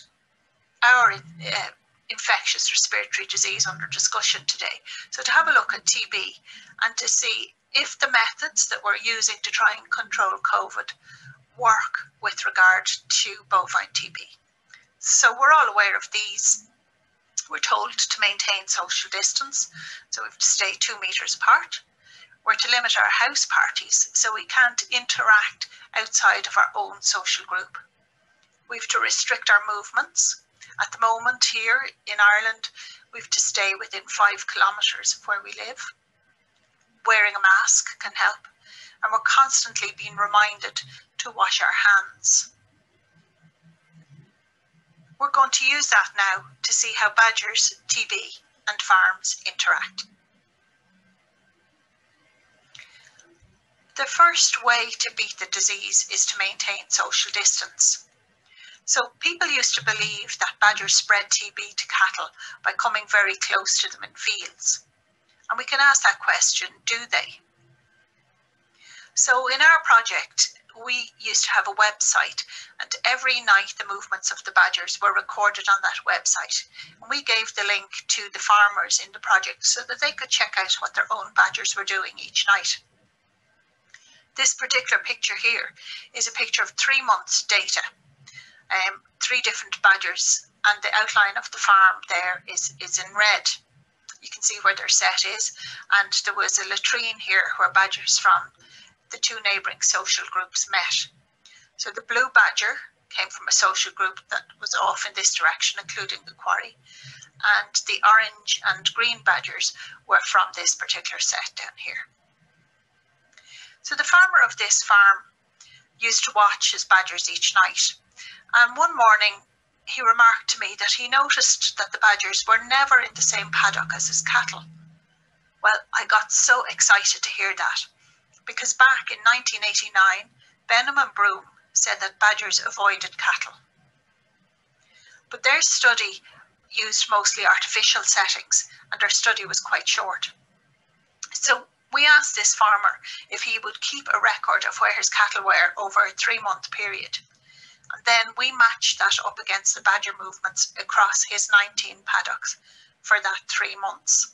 our uh, infectious respiratory disease under discussion today. So to have a look at TB and to see if the methods that we're using to try and control COVID work with regard to bovine TB. So we're all aware of these. We're told to maintain social distance, so we have to stay two metres apart. We're to limit our house parties, so we can't interact outside of our own social group. We have to restrict our movements. At the moment here in Ireland, we have to stay within five kilometres of where we live. Wearing a mask can help and we're constantly being reminded to wash our hands. We're going to use that now to see how badgers, TB and farms interact. The first way to beat the disease is to maintain social distance. So people used to believe that badgers spread TB to cattle by coming very close to them in fields. And we can ask that question, do they? So in our project, we used to have a website and every night the movements of the badgers were recorded on that website. And we gave the link to the farmers in the project so that they could check out what their own badgers were doing each night. This particular picture here is a picture of three months data um, three different badgers and the outline of the farm there is, is in red. You can see where their sett is and there was a latrine here where badgers from the two neighbouring social groups met. So the blue badger came from a social group that was off in this direction, including the quarry. And the orange and green badgers were from this particular sett down here. So the farmer of this farm used to watch his badgers each night and one morning, he remarked to me that he noticed that the badgers were never in the same paddock as his cattle. Well, I got so excited to hear that because back in 1989, Benham and Broom said that badgers avoided cattle. But their study used mostly artificial settings and their study was quite short. So we asked this farmer if he would keep a record of where his cattle were over a three month period. And then we matched that up against the badger movements across his 19 paddocks for that three months.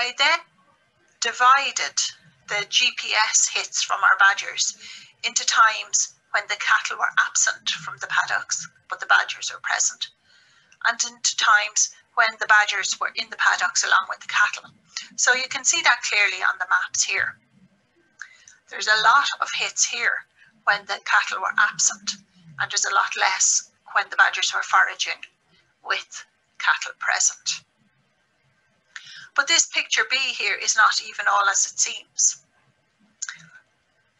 I then divided the GPS hits from our badgers into times when the cattle were absent from the paddocks, but the badgers were present, and into times when the badgers were in the paddocks along with the cattle. So you can see that clearly on the maps here. There's a lot of hits here when the cattle were absent, and there's a lot less when the badgers were foraging with cattle present. But this picture B here is not even all as it seems.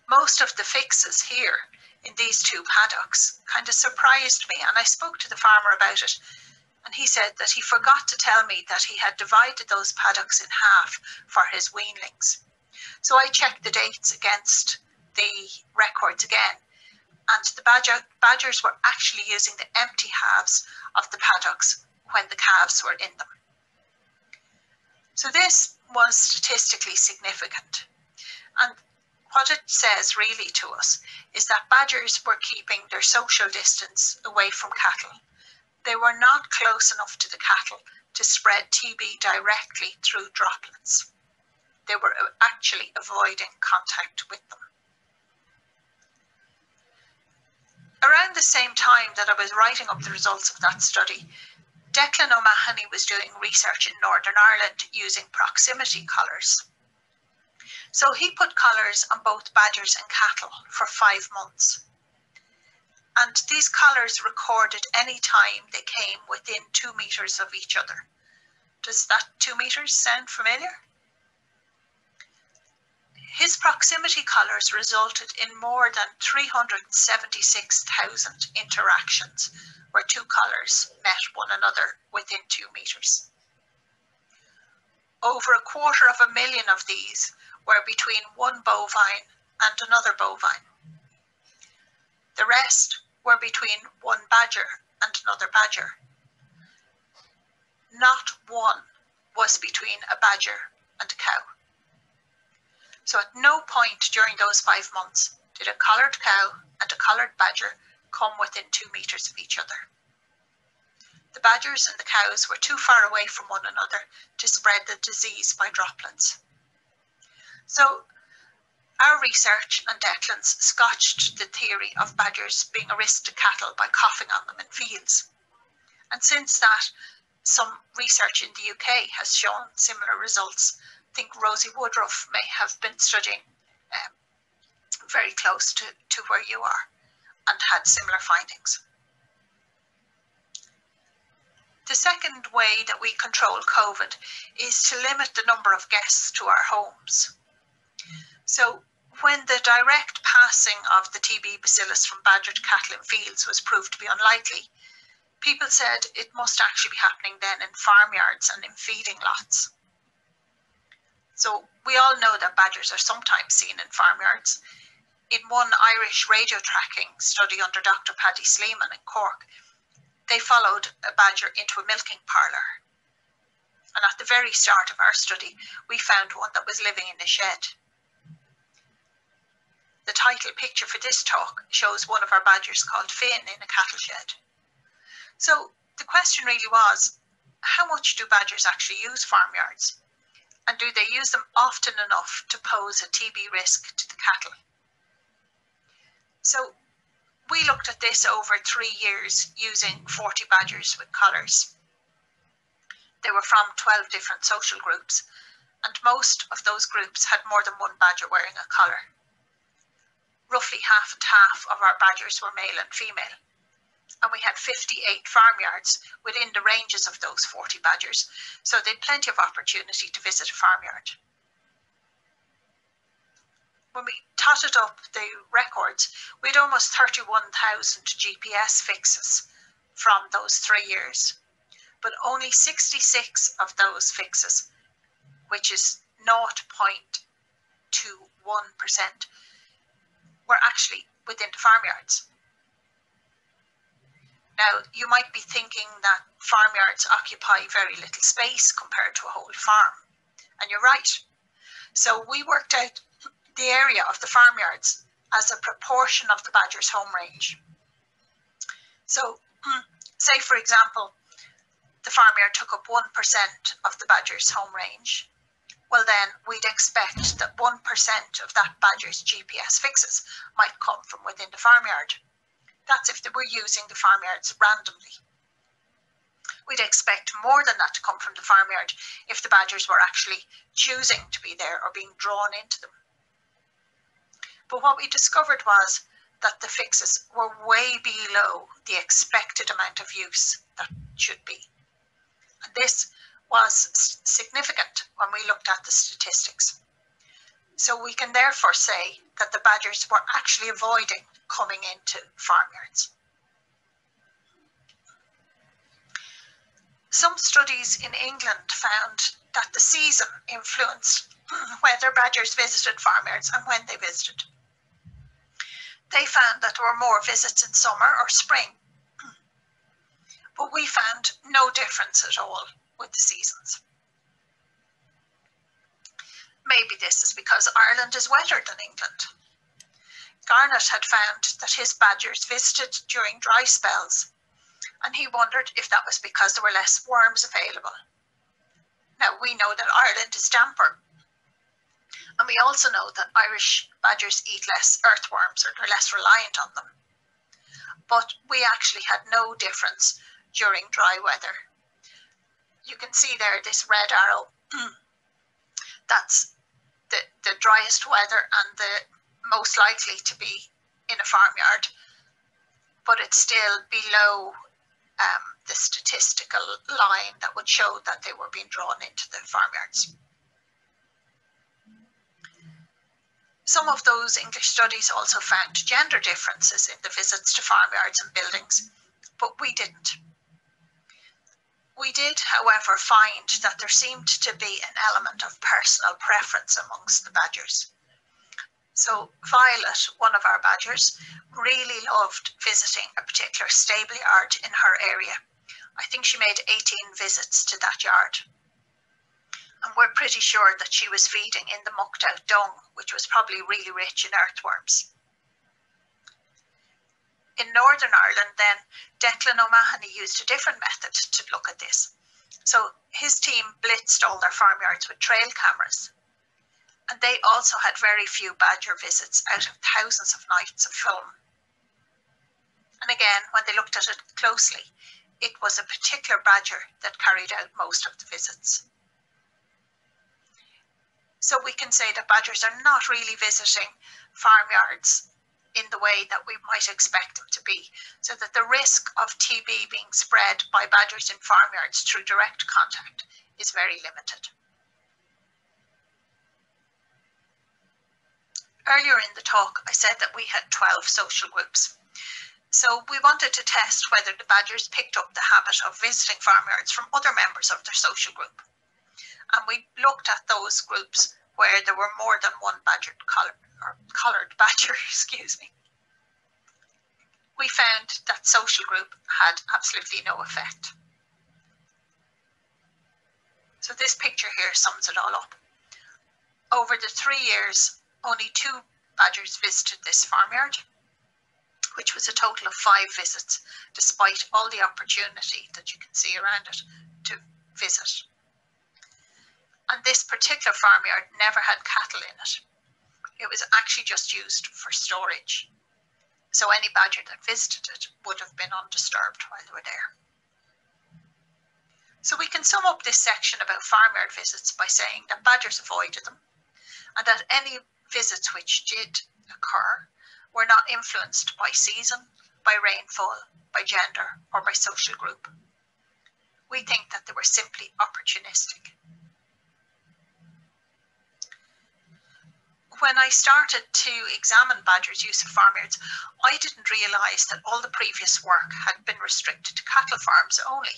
Most of the fixes here in these two paddocks kind of surprised me, and I spoke to the farmer about it. And he said that he forgot to tell me that he had divided those paddocks in half for his weanlings. So I checked the dates against the records again. And the badger, badgers were actually using the empty halves of the paddocks when the calves were in them. So this was statistically significant. And what it says really to us is that badgers were keeping their social distance away from cattle. They were not close enough to the cattle to spread TB directly through droplets they were actually avoiding contact with them. Around the same time that I was writing up the results of that study, Declan O'Mahony was doing research in Northern Ireland using proximity collars. So he put collars on both badgers and cattle for five months. And these collars recorded any time they came within two metres of each other. Does that two metres sound familiar? His proximity collars resulted in more than 376,000 interactions where two collars met one another within two metres. Over a quarter of a million of these were between one bovine and another bovine. The rest were between one badger and another badger. Not one was between a badger and a cow. So at no point during those five months did a collared cow and a collared badger come within two metres of each other. The badgers and the cows were too far away from one another to spread the disease by droplets. So our research and Declan's scotched the theory of badgers being a risk to cattle by coughing on them in fields. And since that, some research in the UK has shown similar results think Rosie Woodroffe may have been studying um, very close to, to where you are and had similar findings. The second way that we control COVID is to limit the number of guests to our homes. So when the direct passing of the TB bacillus from badger to cattle in fields was proved to be unlikely, people said it must actually be happening then in farmyards and in feeding lots. So we all know that badgers are sometimes seen in farmyards. in one Irish radio tracking study under Dr. Paddy Sleeman in Cork, they followed a badger into a milking parlour. And at the very start of our study, we found one that was living in a shed. The title picture for this talk shows one of our badgers called Finn in a cattle shed. So the question really was, how much do badgers actually use farmyards? And do they use them often enough to pose a TB risk to the cattle? So we looked at this over three years using 40 badgers with collars. They were from 12 different social groups, and most of those groups had more than one badger wearing a collar roughly half and half of our badgers were male and female. And we had 58 farmyards within the ranges of those 40 badgers, so they had plenty of opportunity to visit a farmyard. When we totted up the records, we had almost 31,000 GPS fixes from those three years, but only 66 of those fixes, which is 0.21%, were actually within the farmyards. Now, you might be thinking that farmyards occupy very little space compared to a whole farm, and you're right. So we worked out the area of the farmyards as a proportion of the badger's home range. So, hmm, say for example, the farmyard took up 1% of the badger's home range well then we'd expect that 1% of that badger's GPS fixes might come from within the farmyard. That's if they were using the farmyards randomly. We'd expect more than that to come from the farmyard if the badgers were actually choosing to be there or being drawn into them. But what we discovered was that the fixes were way below the expected amount of use that should be. And this was significant when we looked at the statistics. So we can therefore say that the badgers were actually avoiding coming into farmyards. Some studies in England found that the season influenced whether badgers visited farmyards and when they visited. They found that there were more visits in summer or spring, but we found no difference at all with the seasons. Maybe this is because Ireland is wetter than England. Garnett had found that his badgers visited during dry spells, and he wondered if that was because there were less worms available. Now, we know that Ireland is damper, and we also know that Irish badgers eat less earthworms or they're less reliant on them. But we actually had no difference during dry weather you can see there this red arrow. That's the, the driest weather and the most likely to be in a farmyard, but it's still below um, the statistical line that would show that they were being drawn into the farmyards. Some of those English studies also found gender differences in the visits to farmyards and buildings, but we didn't. We did, however, find that there seemed to be an element of personal preference amongst the badgers. So Violet, one of our badgers, really loved visiting a particular stable yard in her area. I think she made 18 visits to that yard. And we're pretty sure that she was feeding in the mucked out dung, which was probably really rich in earthworms. In Northern Ireland, then, Declan O'Mahony used a different method to look at this. So his team blitzed all their farmyards with trail cameras. And they also had very few badger visits out of thousands of nights of film. And again, when they looked at it closely, it was a particular badger that carried out most of the visits. So we can say that badgers are not really visiting farmyards in the way that we might expect them to be, so that the risk of TB being spread by badgers in farmyards through direct contact is very limited. Earlier in the talk, I said that we had 12 social groups. So we wanted to test whether the badgers picked up the habit of visiting farmyards from other members of their social group. And we looked at those groups where there were more than one badger collar, or collared badger, excuse me, we found that social group had absolutely no effect. So this picture here sums it all up. Over the three years, only two badgers visited this farmyard, which was a total of five visits, despite all the opportunity that you can see around it to visit. And this particular farmyard never had cattle in it. It was actually just used for storage. So any badger that visited it would have been undisturbed while they were there. So we can sum up this section about farmyard visits by saying that badgers avoided them and that any visits which did occur were not influenced by season, by rainfall, by gender or by social group. We think that they were simply opportunistic. When I started to examine Badger's use of farmyards, I didn't realise that all the previous work had been restricted to cattle farms only.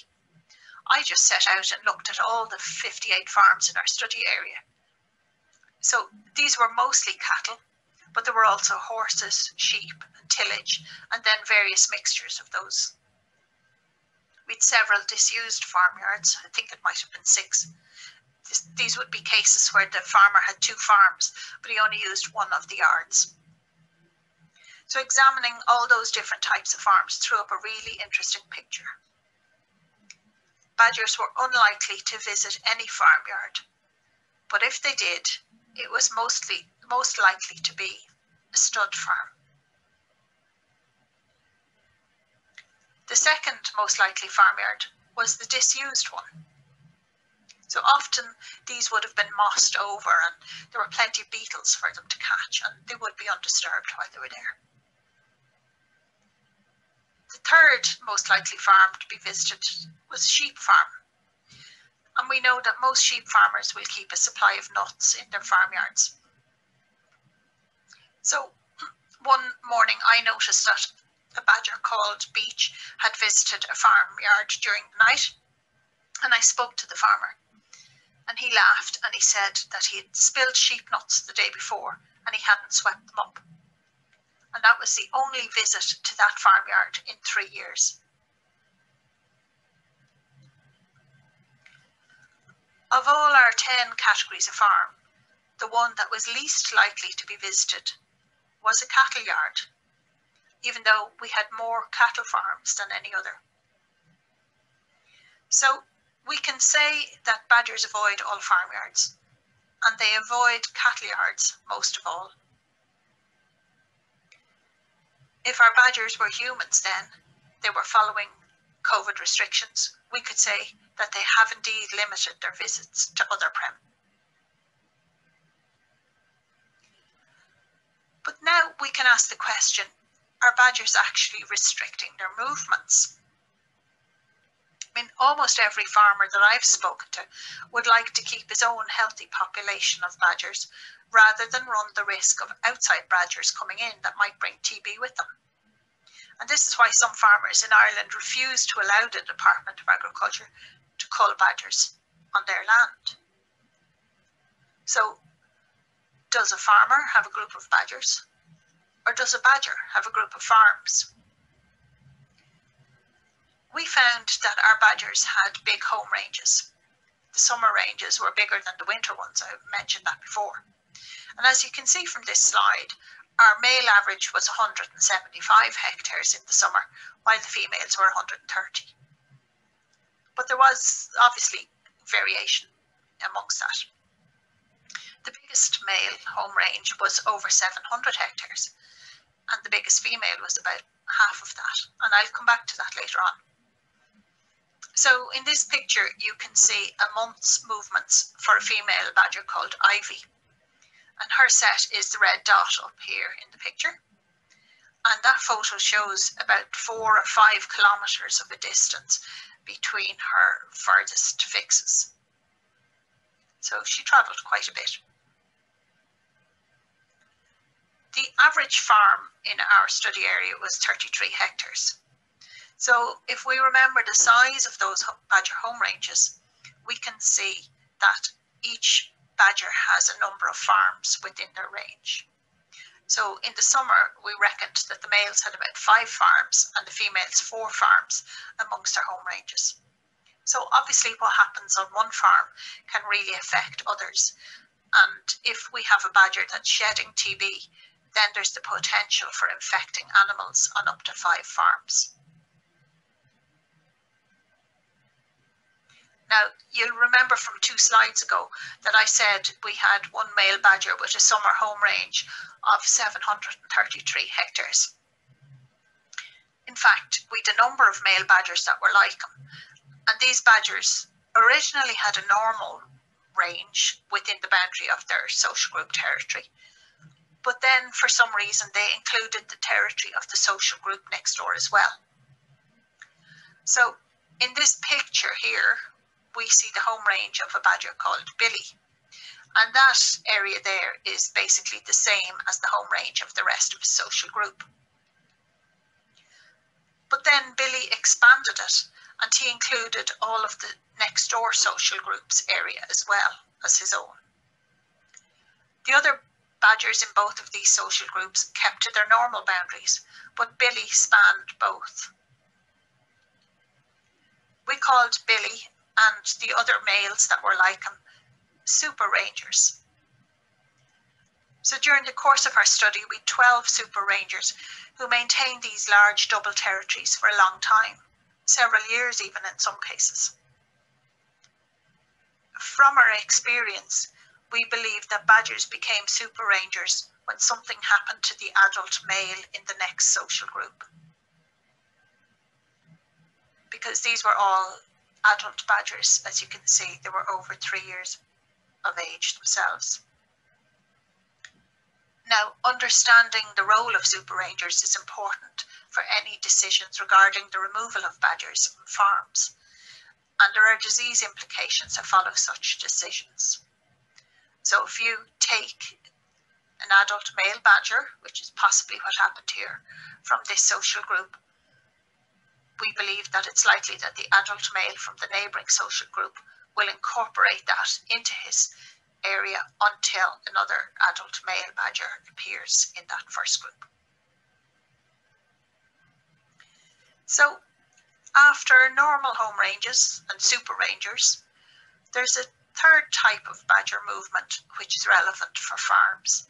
I just set out and looked at all the 58 farms in our study area. So these were mostly cattle, but there were also horses, sheep, and tillage, and then various mixtures of those. We'd several disused farmyards, I think it might have been six, these would be cases where the farmer had two farms, but he only used one of the yards. So examining all those different types of farms threw up a really interesting picture. Badgers were unlikely to visit any farmyard, but if they did, it was mostly most likely to be a stud farm. The second most likely farmyard was the disused one. So often these would have been mossed over and there were plenty of beetles for them to catch and they would be undisturbed while they were there. The third most likely farm to be visited was sheep farm. And we know that most sheep farmers will keep a supply of nuts in their farmyards. So one morning I noticed that a badger called Beach had visited a farmyard during the night and I spoke to the farmer and he laughed and he said that he had spilled sheep nuts the day before and he hadn't swept them up. And that was the only visit to that farmyard in three years. Of all our 10 categories of farm, the one that was least likely to be visited was a cattle yard, even though we had more cattle farms than any other. So we can say that badgers avoid all farmyards and they avoid cattle yards most of all. If our badgers were humans then, they were following COVID restrictions, we could say that they have indeed limited their visits to other prem. But now we can ask the question, are badgers actually restricting their movements? Mean, almost every farmer that I've spoken to would like to keep his own healthy population of badgers rather than run the risk of outside badgers coming in that might bring TB with them. And this is why some farmers in Ireland refuse to allow the Department of Agriculture to cull badgers on their land. So, does a farmer have a group of badgers? Or does a badger have a group of farms? Found that our badgers had big home ranges. The summer ranges were bigger than the winter ones, I've mentioned that before. And as you can see from this slide, our male average was 175 hectares in the summer, while the females were 130. But there was obviously variation amongst that. The biggest male home range was over 700 hectares, and the biggest female was about half of that. And I'll come back to that later on. So in this picture, you can see a month's movements for a female badger called Ivy. And her sett is the red dot up here in the picture. And that photo shows about four or five kilometres of a distance between her furthest fixes. So she travelled quite a bit. The average farm in our study area was 33 hectares. So if we remember the size of those badger home ranges, we can see that each badger has a number of farms within their range. So in the summer, we reckoned that the males had about five farms and the females four farms amongst their home ranges. So obviously what happens on one farm can really affect others. And if we have a badger that's shedding TB, then there's the potential for infecting animals on up to five farms. Now, you'll remember from two slides ago that I said we had one male badger with a summer home range of 733 hectares. In fact, we had a number of male badgers that were like him, and these badgers originally had a normal range within the boundary of their social group territory. But then, for some reason, they included the territory of the social group next door as well. So, in this picture here, we see the home range of a badger called Billy. And that area there is basically the same as the home range of the rest of his social group. But then Billy expanded it and he included all of the next door social groups area as well as his own. The other badgers in both of these social groups kept to their normal boundaries, but Billy spanned both. We called Billy and the other males that were like him super rangers. So during the course of our study, we had 12 super rangers who maintained these large double territories for a long time, several years even in some cases. From our experience, we believe that badgers became super rangers when something happened to the adult male in the next social group. Because these were all adult badgers, as you can see, they were over three years of age themselves. Now, understanding the role of super rangers is important for any decisions regarding the removal of badgers from farms, and there are disease implications that follow such decisions. So if you take an adult male badger, which is possibly what happened here, from this social group we believe that it's likely that the adult male from the neighbouring social group will incorporate that into his area until another adult male badger appears in that first group. So after normal home ranges and super rangers, there's a third type of badger movement which is relevant for farms.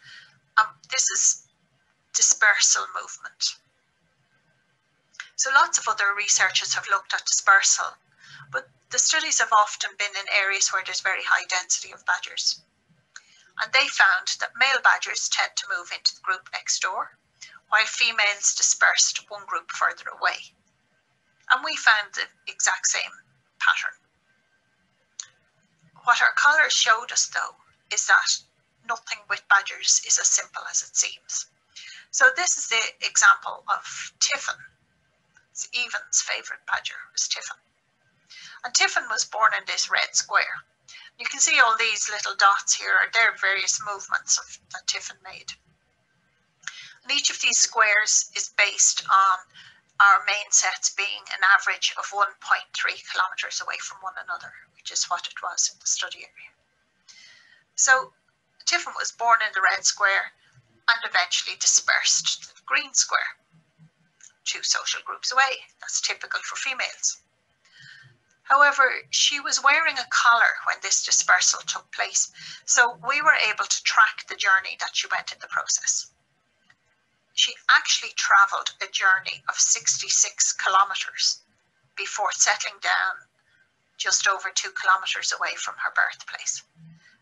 Um, this is dispersal movement. So lots of other researchers have looked at dispersal, but the studies have often been in areas where there's very high density of badgers. And they found that male badgers tend to move into the group next door, while females dispersed one group further away. And we found the exact same pattern. What our collars showed us though is that nothing with badgers is as simple as it seems. So this is the example of Tiffin, Evan's favourite badger was Tiffin. And Tiffin was born in this red square. You can see all these little dots here are their various movements of, that Tiffin made. And each of these squares is based on our main setts being an average of 1.3 kilometres away from one another, which is what it was in the study area. So Tiffin was born in the red square and eventually dispersed to the green square two social groups away. That's typical for females. However, she was wearing a collar when this dispersal took place, so we were able to track the journey that she went in the process. She actually travelled a journey of 66 kilometres before settling down just over two kilometres away from her birthplace.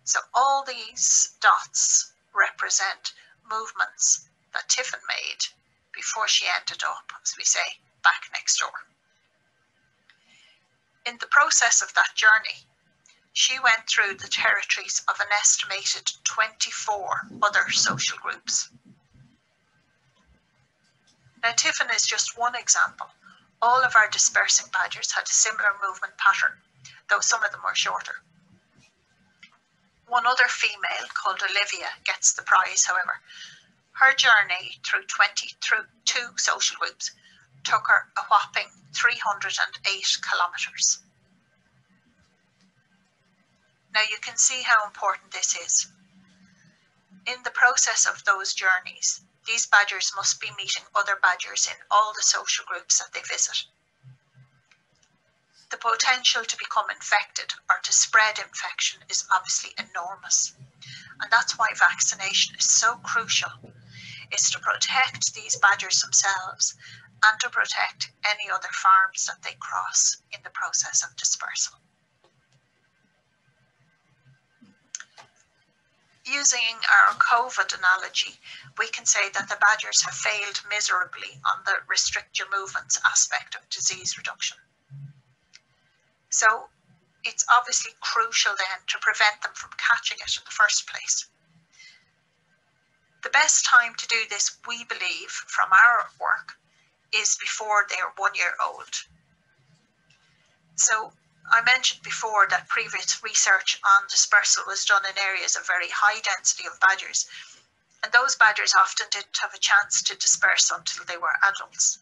So all these dots represent movements that Tiffin made before she ended up, as we say, back next door. In the process of that journey, she went through the territories of an estimated 24 other social groups. Now, Tiffin is just one example. All of our dispersing badgers had a similar movement pattern, though some of them were shorter. One other female, called Olivia, gets the prize, however, her journey through 22 social groups took her a whopping 308 kilometres. Now you can see how important this is. In the process of those journeys, these badgers must be meeting other badgers in all the social groups that they visit. The potential to become infected or to spread infection is obviously enormous. And that's why vaccination is so crucial, is to protect these badgers themselves and to protect any other farms that they cross in the process of dispersal. Using our COVID analogy, we can say that the badgers have failed miserably on the restrict your movements aspect of disease reduction. So it's obviously crucial then to prevent them from catching it in the first place. The best time to do this, we believe, from our work, is before they're one year old. So I mentioned before that previous research on dispersal was done in areas of very high density of badgers, and those badgers often didn't have a chance to disperse until they were adults.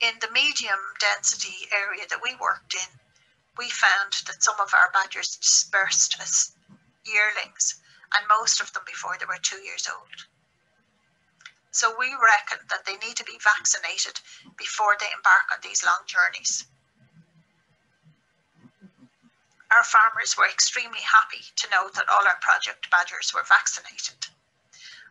In the medium density area that we worked in, we found that some of our badgers dispersed as yearlings, and most of them before they were two years old. So we reckon that they need to be vaccinated before they embark on these long journeys our farmers were extremely happy to know that all our project badgers were vaccinated.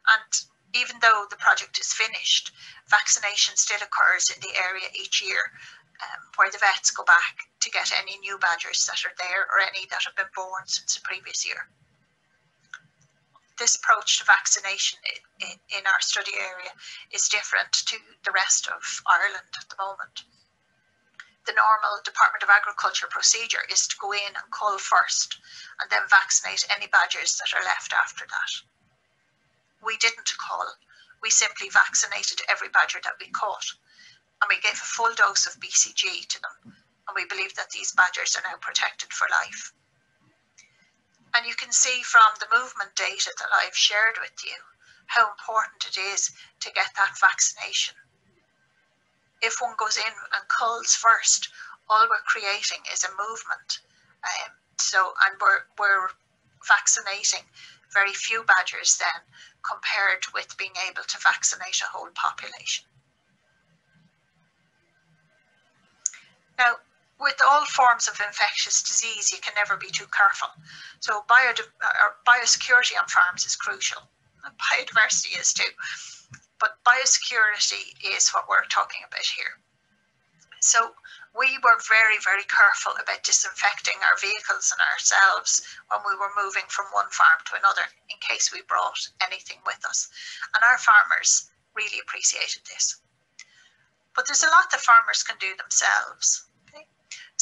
And even though the project is finished, vaccination still occurs in the area each year um, where the vets go back to get any new badgers that are there or any that have been born since the previous year. This approach to vaccination in, in our study area is different to the rest of Ireland at the moment the normal Department of Agriculture procedure is to go in and cull first and then vaccinate any badgers that are left after that. We didn't cull, we simply vaccinated every badger that we caught and we gave a full dose of BCG to them and we believe that these badgers are now protected for life. And you can see from the movement data that I've shared with you how important it is to get that vaccination if one goes in and culls first, all we're creating is a movement. Um, so, and we're, we're vaccinating very few badgers then compared with being able to vaccinate a whole population. Now, with all forms of infectious disease, you can never be too careful. So bio, uh, biosecurity on farms is crucial. Biodiversity is too. But biosecurity is what we're talking about here. So we were very, very careful about disinfecting our vehicles and ourselves when we were moving from one farm to another in case we brought anything with us. And our farmers really appreciated this. But there's a lot that farmers can do themselves.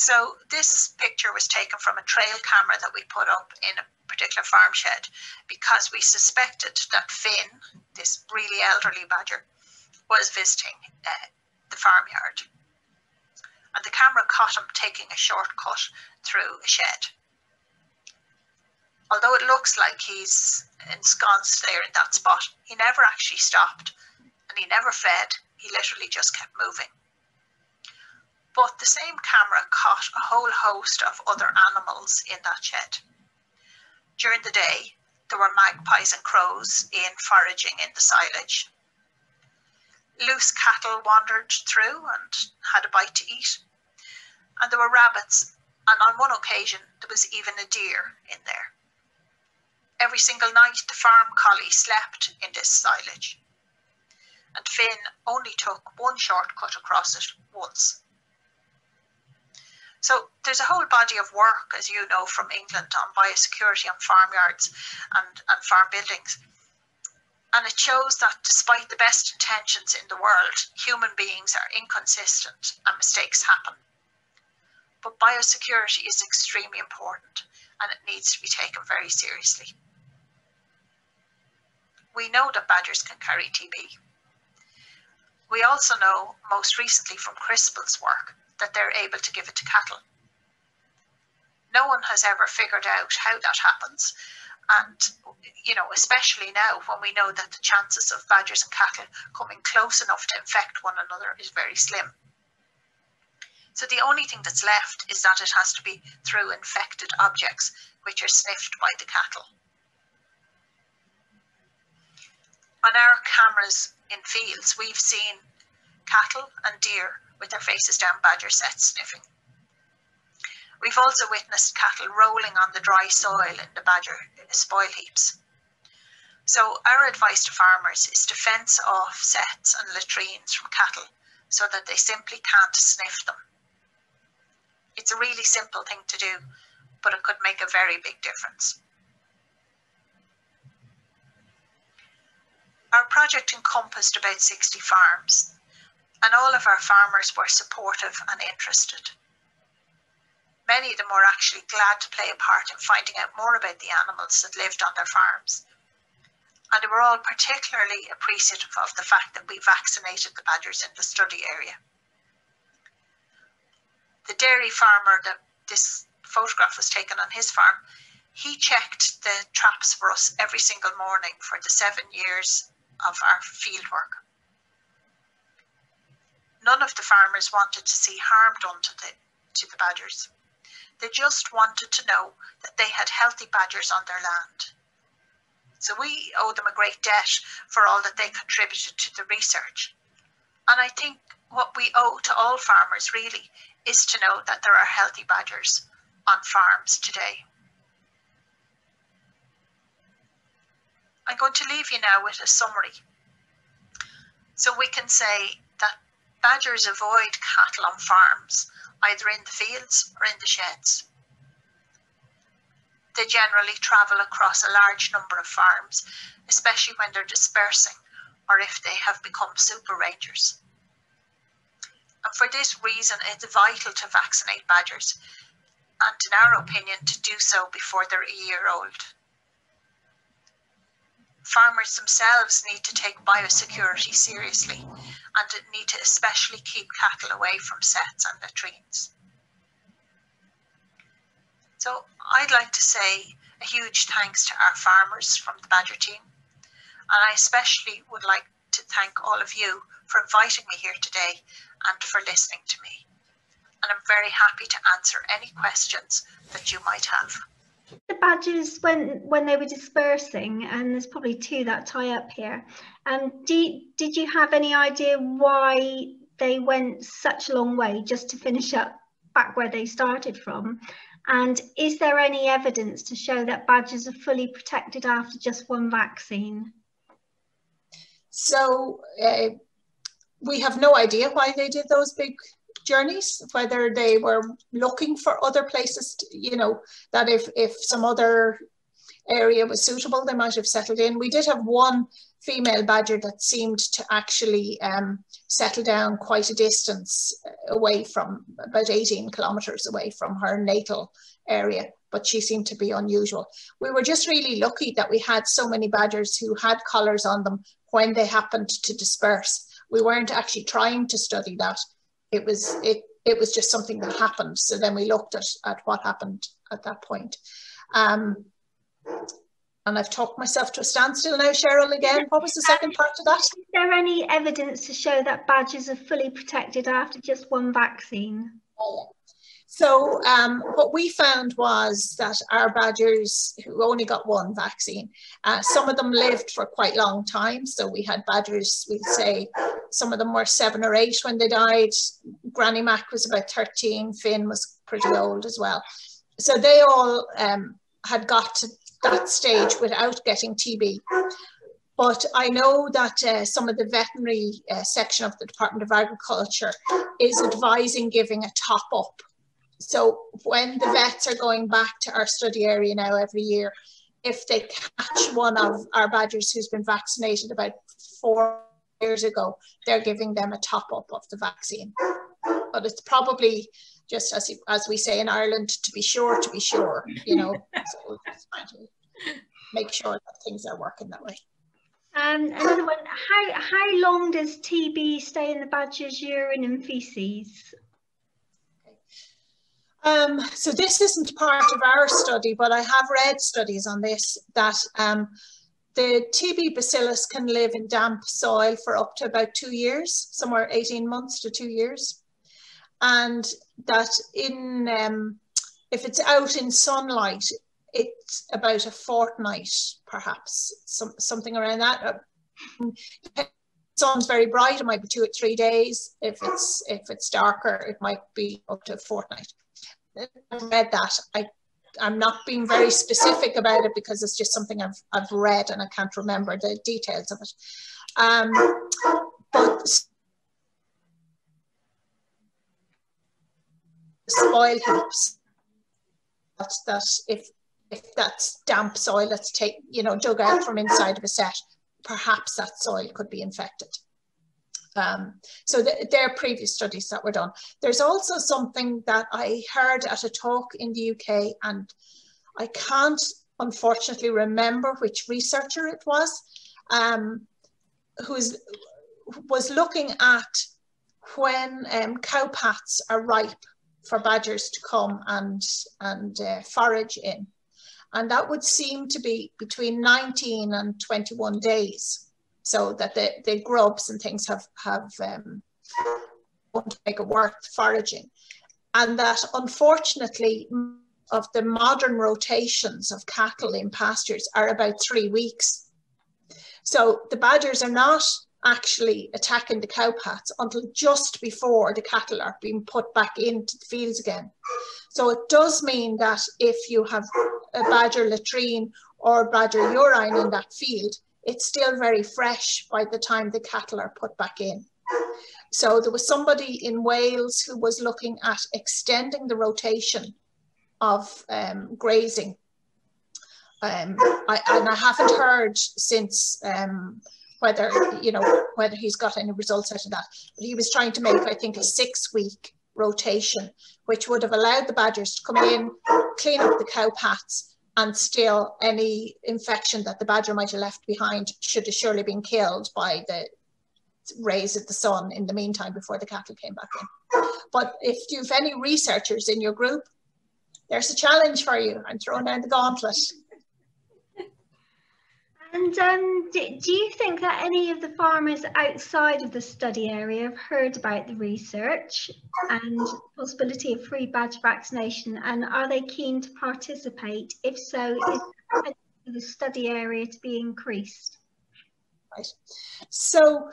So this picture was taken from a trail camera that we put up in a particular farm shed because we suspected that Finn, this really elderly badger, was visiting uh, the farmyard. And the camera caught him taking a shortcut through a shed. Although it looks like he's ensconced there in that spot, he never actually stopped and he never fed, he literally just kept moving. But the same camera caught a whole host of other animals in that shed. During the day, there were magpies and crows in foraging in the silage. Loose cattle wandered through and had a bite to eat. And there were rabbits, and on one occasion there was even a deer in there. Every single night the farm collie slept in this silage. And Finn only took one shortcut across it once. So there's a whole body of work, as you know, from England on biosecurity on farmyards and, and farm buildings. And it shows that despite the best intentions in the world, human beings are inconsistent and mistakes happen. But biosecurity is extremely important and it needs to be taken very seriously. We know that badgers can carry TB. We also know, most recently from Crispell's work, that they're able to give it to cattle. No one has ever figured out how that happens. And, you know, especially now when we know that the chances of badgers and cattle coming close enough to infect one another is very slim. So the only thing that's left is that it has to be through infected objects, which are sniffed by the cattle. On our cameras in fields, we've seen cattle and deer with their faces down badger setts sniffing. We've also witnessed cattle rolling on the dry soil in the badger spoil heaps. So our advice to farmers is to fence off setts and latrines from cattle so that they simply can't sniff them. It's a really simple thing to do, but it could make a very big difference. Our project encompassed about 60 farms, and all of our farmers were supportive and interested. Many of them were actually glad to play a part in finding out more about the animals that lived on their farms. And they were all particularly appreciative of the fact that we vaccinated the badgers in the study area. The dairy farmer that this photograph was taken on his farm, he checked the traps for us every single morning for the seven years of our field work. None of the farmers wanted to see harm done to the, to the badgers. They just wanted to know that they had healthy badgers on their land. So we owe them a great debt for all that they contributed to the research. And I think what we owe to all farmers really is to know that there are healthy badgers on farms today. I'm going to leave you now with a summary. So we can say badgers avoid cattle on farms either in the fields or in the sheds. They generally travel across a large number of farms, especially when they're dispersing or if they have become super rangers. And for this reason, it's vital to vaccinate badgers, and in our opinion, to do so before they're a year old. Farmers themselves need to take biosecurity seriously and need to especially keep cattle away from setts and latrines. So I'd like to say a huge thanks to our farmers from the Badger team. And I especially would like to thank all of you for inviting me here today and for listening to me. And I'm very happy to answer any questions that you might have. The badgers, when when they were dispersing, and there's probably two that tie up here. Um, do, did you have any idea why they went such a long way just to finish up back where they started from? And is there any evidence to show that badgers are fully protected after just one vaccine? So uh, we have no idea why they did those big journeys, whether they were looking for other places, to, you know, that if, if some other area was suitable, they might have settled in. We did have one female badger that seemed to actually um, settle down quite a distance away from, about 18 kilometres away from her natal area, but she seemed to be unusual. We were just really lucky that we had so many badgers who had collars on them when they happened to disperse. We weren't actually trying to study that it was it it was just something that happened. So then we looked at, at what happened at that point. Um, and I've talked myself to a standstill now, Cheryl, again. What was the second part of that? Is there any evidence to show that badgers are fully protected after just one vaccine? Oh, so um, what we found was that our badgers who only got one vaccine, uh, some of them lived for quite long time. So we had badgers, we'd say some of them were seven or eight when they died. Granny Mac was about 13, Finn was pretty old as well. So they all um, had got to that stage without getting TB. But I know that uh, some of the veterinary uh, section of the Department of Agriculture is advising giving a top up so when the vets are going back to our study area now every year, if they catch one of our badgers who's been vaccinated about four years ago, they're giving them a top up of the vaccine. But it's probably just as, as we say in Ireland, to be sure, to be sure, you know, so to make sure that things are working that way. Um, another one, how, how long does TB stay in the badger's urine and feces? Um, so this isn't part of our study, but I have read studies on this that um, the TB bacillus can live in damp soil for up to about two years, somewhere 18 months to two years. And that in, um, if it's out in sunlight, it's about a fortnight, perhaps, some, something around that. Uh, sun's very bright, it might be two or three days. If it's if it's darker, it might be up to a fortnight. Read that. I I'm not being very specific about it because it's just something I've I've read and I can't remember the details of it. Um, but soil helps. that, that if if that's damp soil that's take you know dug out from inside of a sett perhaps that soil could be infected um, so there are previous studies that were done there's also something that I heard at a talk in the UK and I can't unfortunately remember which researcher it was um, who's was looking at when um, cowpats are ripe for badgers to come and, and uh, forage in. And that would seem to be between 19 and 21 days. So that the, the grubs and things have, have um, won't make it worth foraging. And that unfortunately, of the modern rotations of cattle in pastures are about three weeks. So the badgers are not actually attacking the cowpats until just before the cattle are being put back into the fields again. So it does mean that if you have a badger latrine or badger urine in that field, it's still very fresh by the time the cattle are put back in. So there was somebody in Wales who was looking at extending the rotation of um, grazing. Um, I, and I haven't heard since um, whether you know whether he's got any results out of that. But he was trying to make, I think, a six-week rotation, which would have allowed the badgers to come in, clean up the cow pats, and still any infection that the badger might have left behind should have surely been killed by the rays of the sun in the meantime before the cattle came back in. But if you've any researchers in your group, there's a challenge for you. I'm throwing down the gauntlet. And um, do, do, you think that any of the farmers outside of the study area have heard about the research and possibility of free badge vaccination and are they keen to participate? If so, is the study area to be increased? Right. So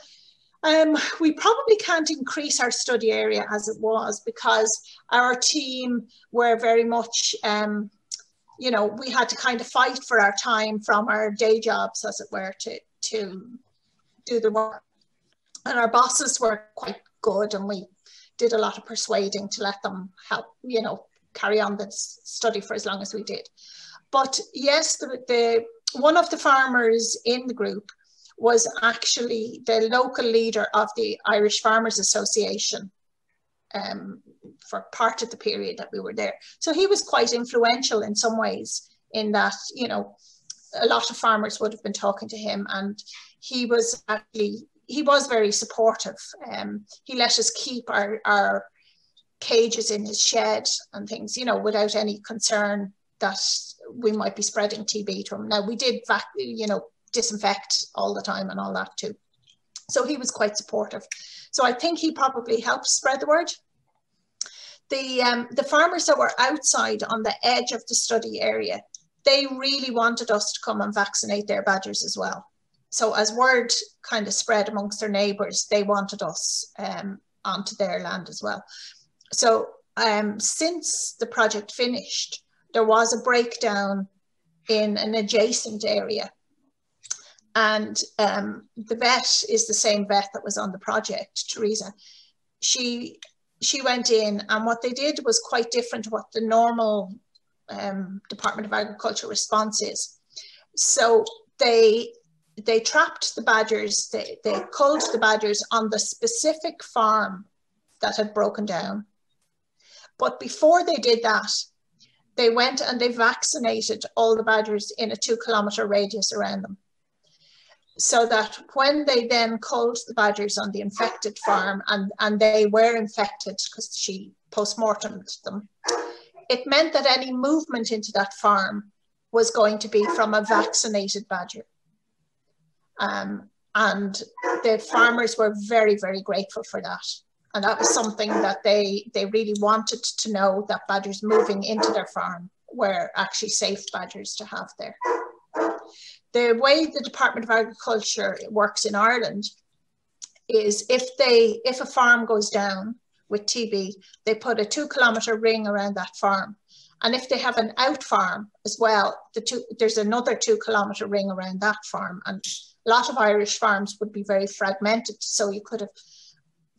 um, we probably can't increase our study area as it was because our team were very much um, you know, we had to kind of fight for our time from our day jobs, as it were, to, to do the work. And our bosses were quite good and we did a lot of persuading to let them help, you know, carry on the study for as long as we did. But yes, the, the one of the farmers in the group was actually the local leader of the Irish Farmers Association um, for part of the period that we were there. So he was quite influential in some ways in that, you know, a lot of farmers would have been talking to him and he was actually, he was very supportive. Um, he let us keep our, our cages in his shed and things, you know, without any concern that we might be spreading TB to him. Now we did, vac- you know, disinfect all the time and all that too. So he was quite supportive. So I think he probably helped spread the word the um, the farmers that were outside on the edge of the study area, they really wanted us to come and vaccinate their badgers as well. So as word kind of spread amongst their neighbours, they wanted us um, onto their land as well. So um, since the project finished, there was a breakdown in an adjacent area. And um, the vet is the same vet that was on the project, Teresa. She she went in and what they did was quite different to what the normal um, Department of Agriculture response is. So they they trapped the badgers, they, they culled the badgers on the specific farm that had broken down. But before they did that, they went and they vaccinated all the badgers in a two kilometer radius around them so that when they then culled the badgers on the infected farm and, and they were infected because she post-mortemed them, it meant that any movement into that farm was going to be from a vaccinated badger. Um, and the farmers were very, very grateful for that. And that was something that they, they really wanted to know that badgers moving into their farm were actually safe badgers to have there. The way the Department of Agriculture works in Ireland is if they if a farm goes down with TB, they put a two kilometre ring around that farm. And if they have an out farm as well, the two, there's another two kilometre ring around that farm. And a lot of Irish farms would be very fragmented. So you could have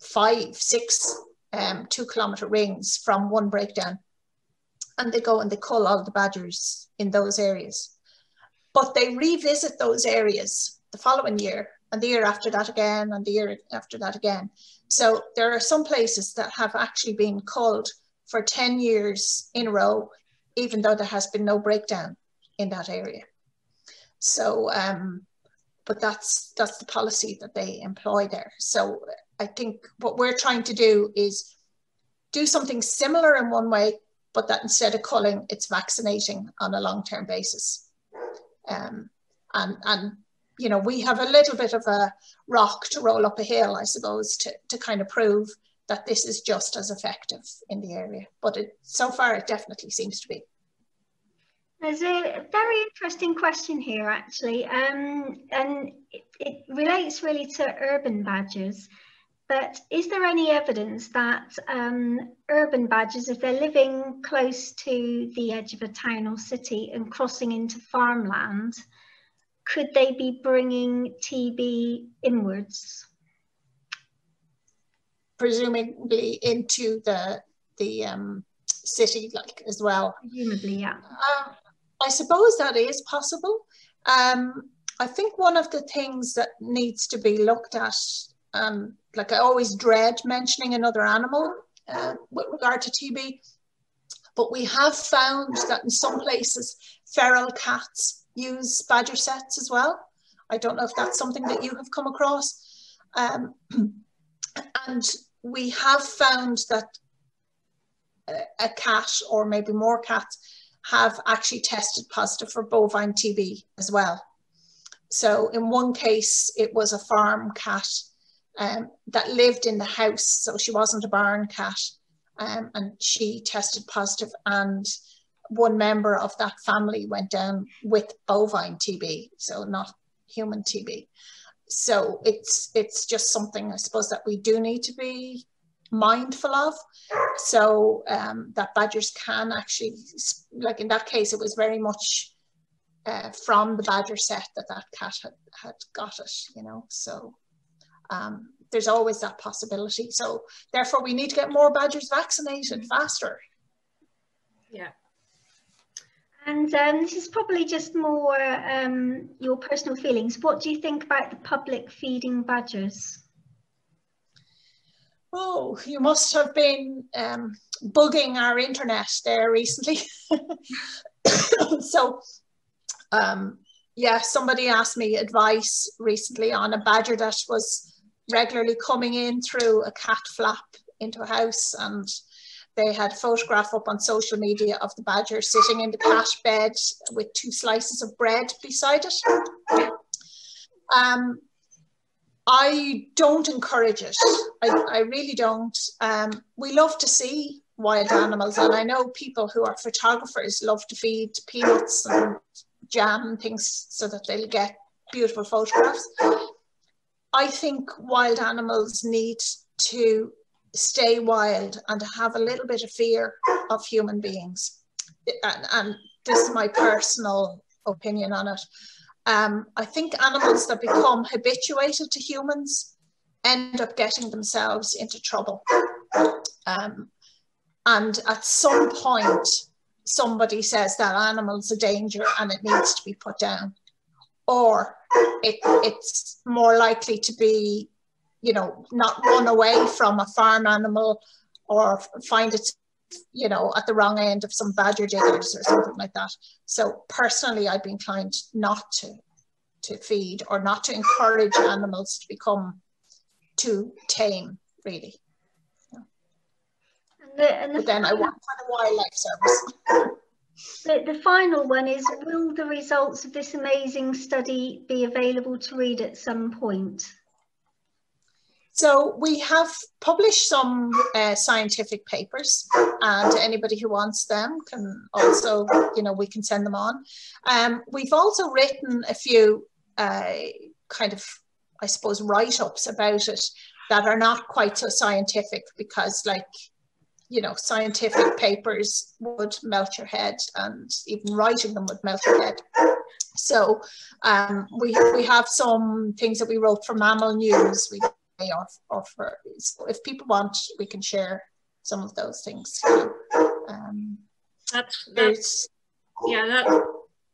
five, six um, two kilometre rings from one breakdown. And they go and they cull all the badgers in those areas. But they revisit those areas the following year and the year after that again and the year after that again. So there are some places that have actually been culled for 10 years in a row, even though there has been no breakdown in that area. So, um, but that's that's the policy that they employ there. So I think what we're trying to do is do something similar in one way, but that instead of culling, it's vaccinating on a long-term basis. Um, and, and you know, we have a little bit of a rock to roll up a hill, I suppose, to, to kind of prove that this is just as effective in the area. But it, so far, it definitely seems to be. There's a very interesting question here, actually, um, and it, it, relates really to urban badgers. But is there any evidence that um, urban badgers, if they're living close to the edge of a town or city and crossing into farmland, could they be bringing TB inwards? Presumably into the the um, city, like as well. Presumably, yeah. Um, I suppose that is possible. Um, I think one of the things that needs to be looked at, um, like I always dread mentioning another animal uh, with regard to TB, but we have found that in some places feral cats use badger setts as well. I don't know if that's something that you have come across. Um, and we have found that a, a cat or maybe more cats have actually tested positive for bovine TB as well. So in one case, it was a farm cat um, that lived in the house, so she wasn't a barn cat, um, and she tested positive and one member of that family went down with bovine TB, so not human TB. So it's it's just something I suppose that we do need to be mindful of. So um, that badgers can actually, like in that case, it was very much uh, from the badger sett that that cat had, had got it, you know. So um, there's always that possibility. So therefore, we need to get more badgers vaccinated faster. Yeah. And um, this is probably just more um, your personal feelings. What do you think about the public feeding badgers? Oh, you must have been um, bugging our internet there recently. so, um, yeah, somebody asked me advice recently on a badger that was regularly coming in through a cat flap into a house and they had a photograph up on social media of the badger sitting in the cat bed with two slices of bread beside it. Um, I don't encourage it. I, I really don't. Um, we love to see wild animals, and I know people who are photographers love to feed peanuts and jam and things so that they'll get beautiful photographs. I think wild animals need to stay wild and have a little bit of fear of human beings. And, and this is my personal opinion on it. Um, I think animals that become habituated to humans end up getting themselves into trouble. Um, and at some point, somebody says that animal's a danger and it needs to be put down. Or it, it's more likely to be you know, not run away from a farm animal or find it, you know, at the wrong end of some badger diggers or something like that. So personally, I'd be inclined not to to feed or not to encourage animals to become too tame, really. And the, and the but then I work for the wildlife service. The, the final one is, will the results of this amazing study be available to read at some point? So we have published some uh, scientific papers and anybody who wants them can also, you know, we can send them on. Um, we've also written a few uh, kind of, I suppose, write-ups about it that are not quite so scientific because like, you know, scientific papers would melt your head and even writing them would melt your head. So um, we, we have some things that we wrote for Mammal News. We may offer, so if people want, we can share some of those things. Um, that's, that's yeah, that,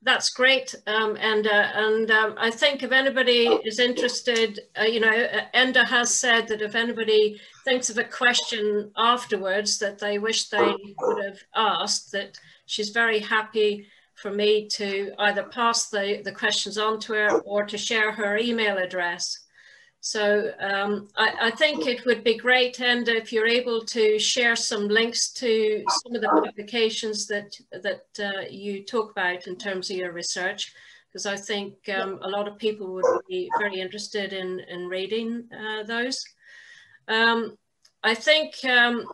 that's great, um, and uh, and um, I think if anybody is interested, uh, you know, uh, Enda has said that if anybody thinks of a question afterwards that they wish they would have asked, that she's very happy for me to either pass the, the questions on to her or to share her email address. So um, I, I, think it would be great, and if you're able to share some links to some of the publications that that uh, you talk about in terms of your research, because I think um, a lot of people would be very interested in in reading uh, those. Um, I think um,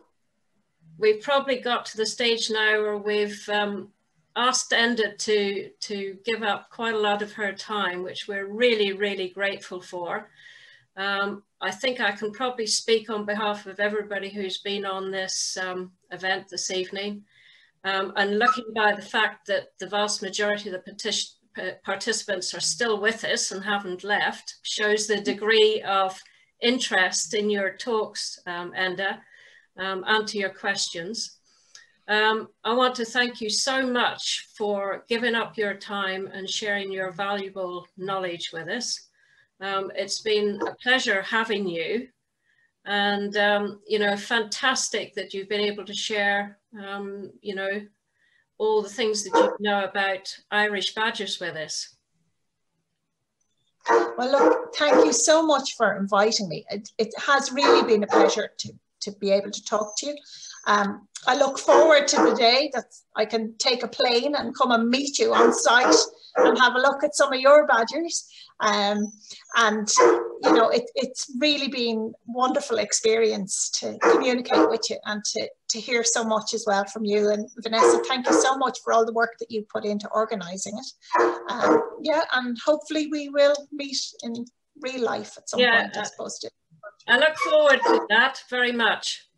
we've probably got to the stage now where we've um, asked Enda to to give up quite a lot of her time, which we're really really grateful for. Um, I think I can probably speak on behalf of everybody who's been on this um, event this evening. Um, and looking by the fact that the vast majority of the participants are still with us and haven't left, shows the degree of interest in your talks, um, Enda, um, and to your questions. Um, I want to thank you so much for giving up your time and sharing your valuable knowledge with us. Um, it's been a pleasure having you and, um, you know, fantastic that you've been able to share, um, you know, all the things that you know about Irish badgers with us. Well, look, thank you so much for inviting me. It, it has really been a pleasure to, to be able to talk to you. Um, I look forward to the day that I can take a plane and come and meet you on site and have a look at some of your badgers. Um, and you know, it, it's really been wonderful experience to communicate with you and to, to hear so much as well from you. And Vanessa, thank you so much for all the work that you put into organising it. Um, yeah, and hopefully we will meet in real life at some yeah, point, I suppose. I look forward to that very much.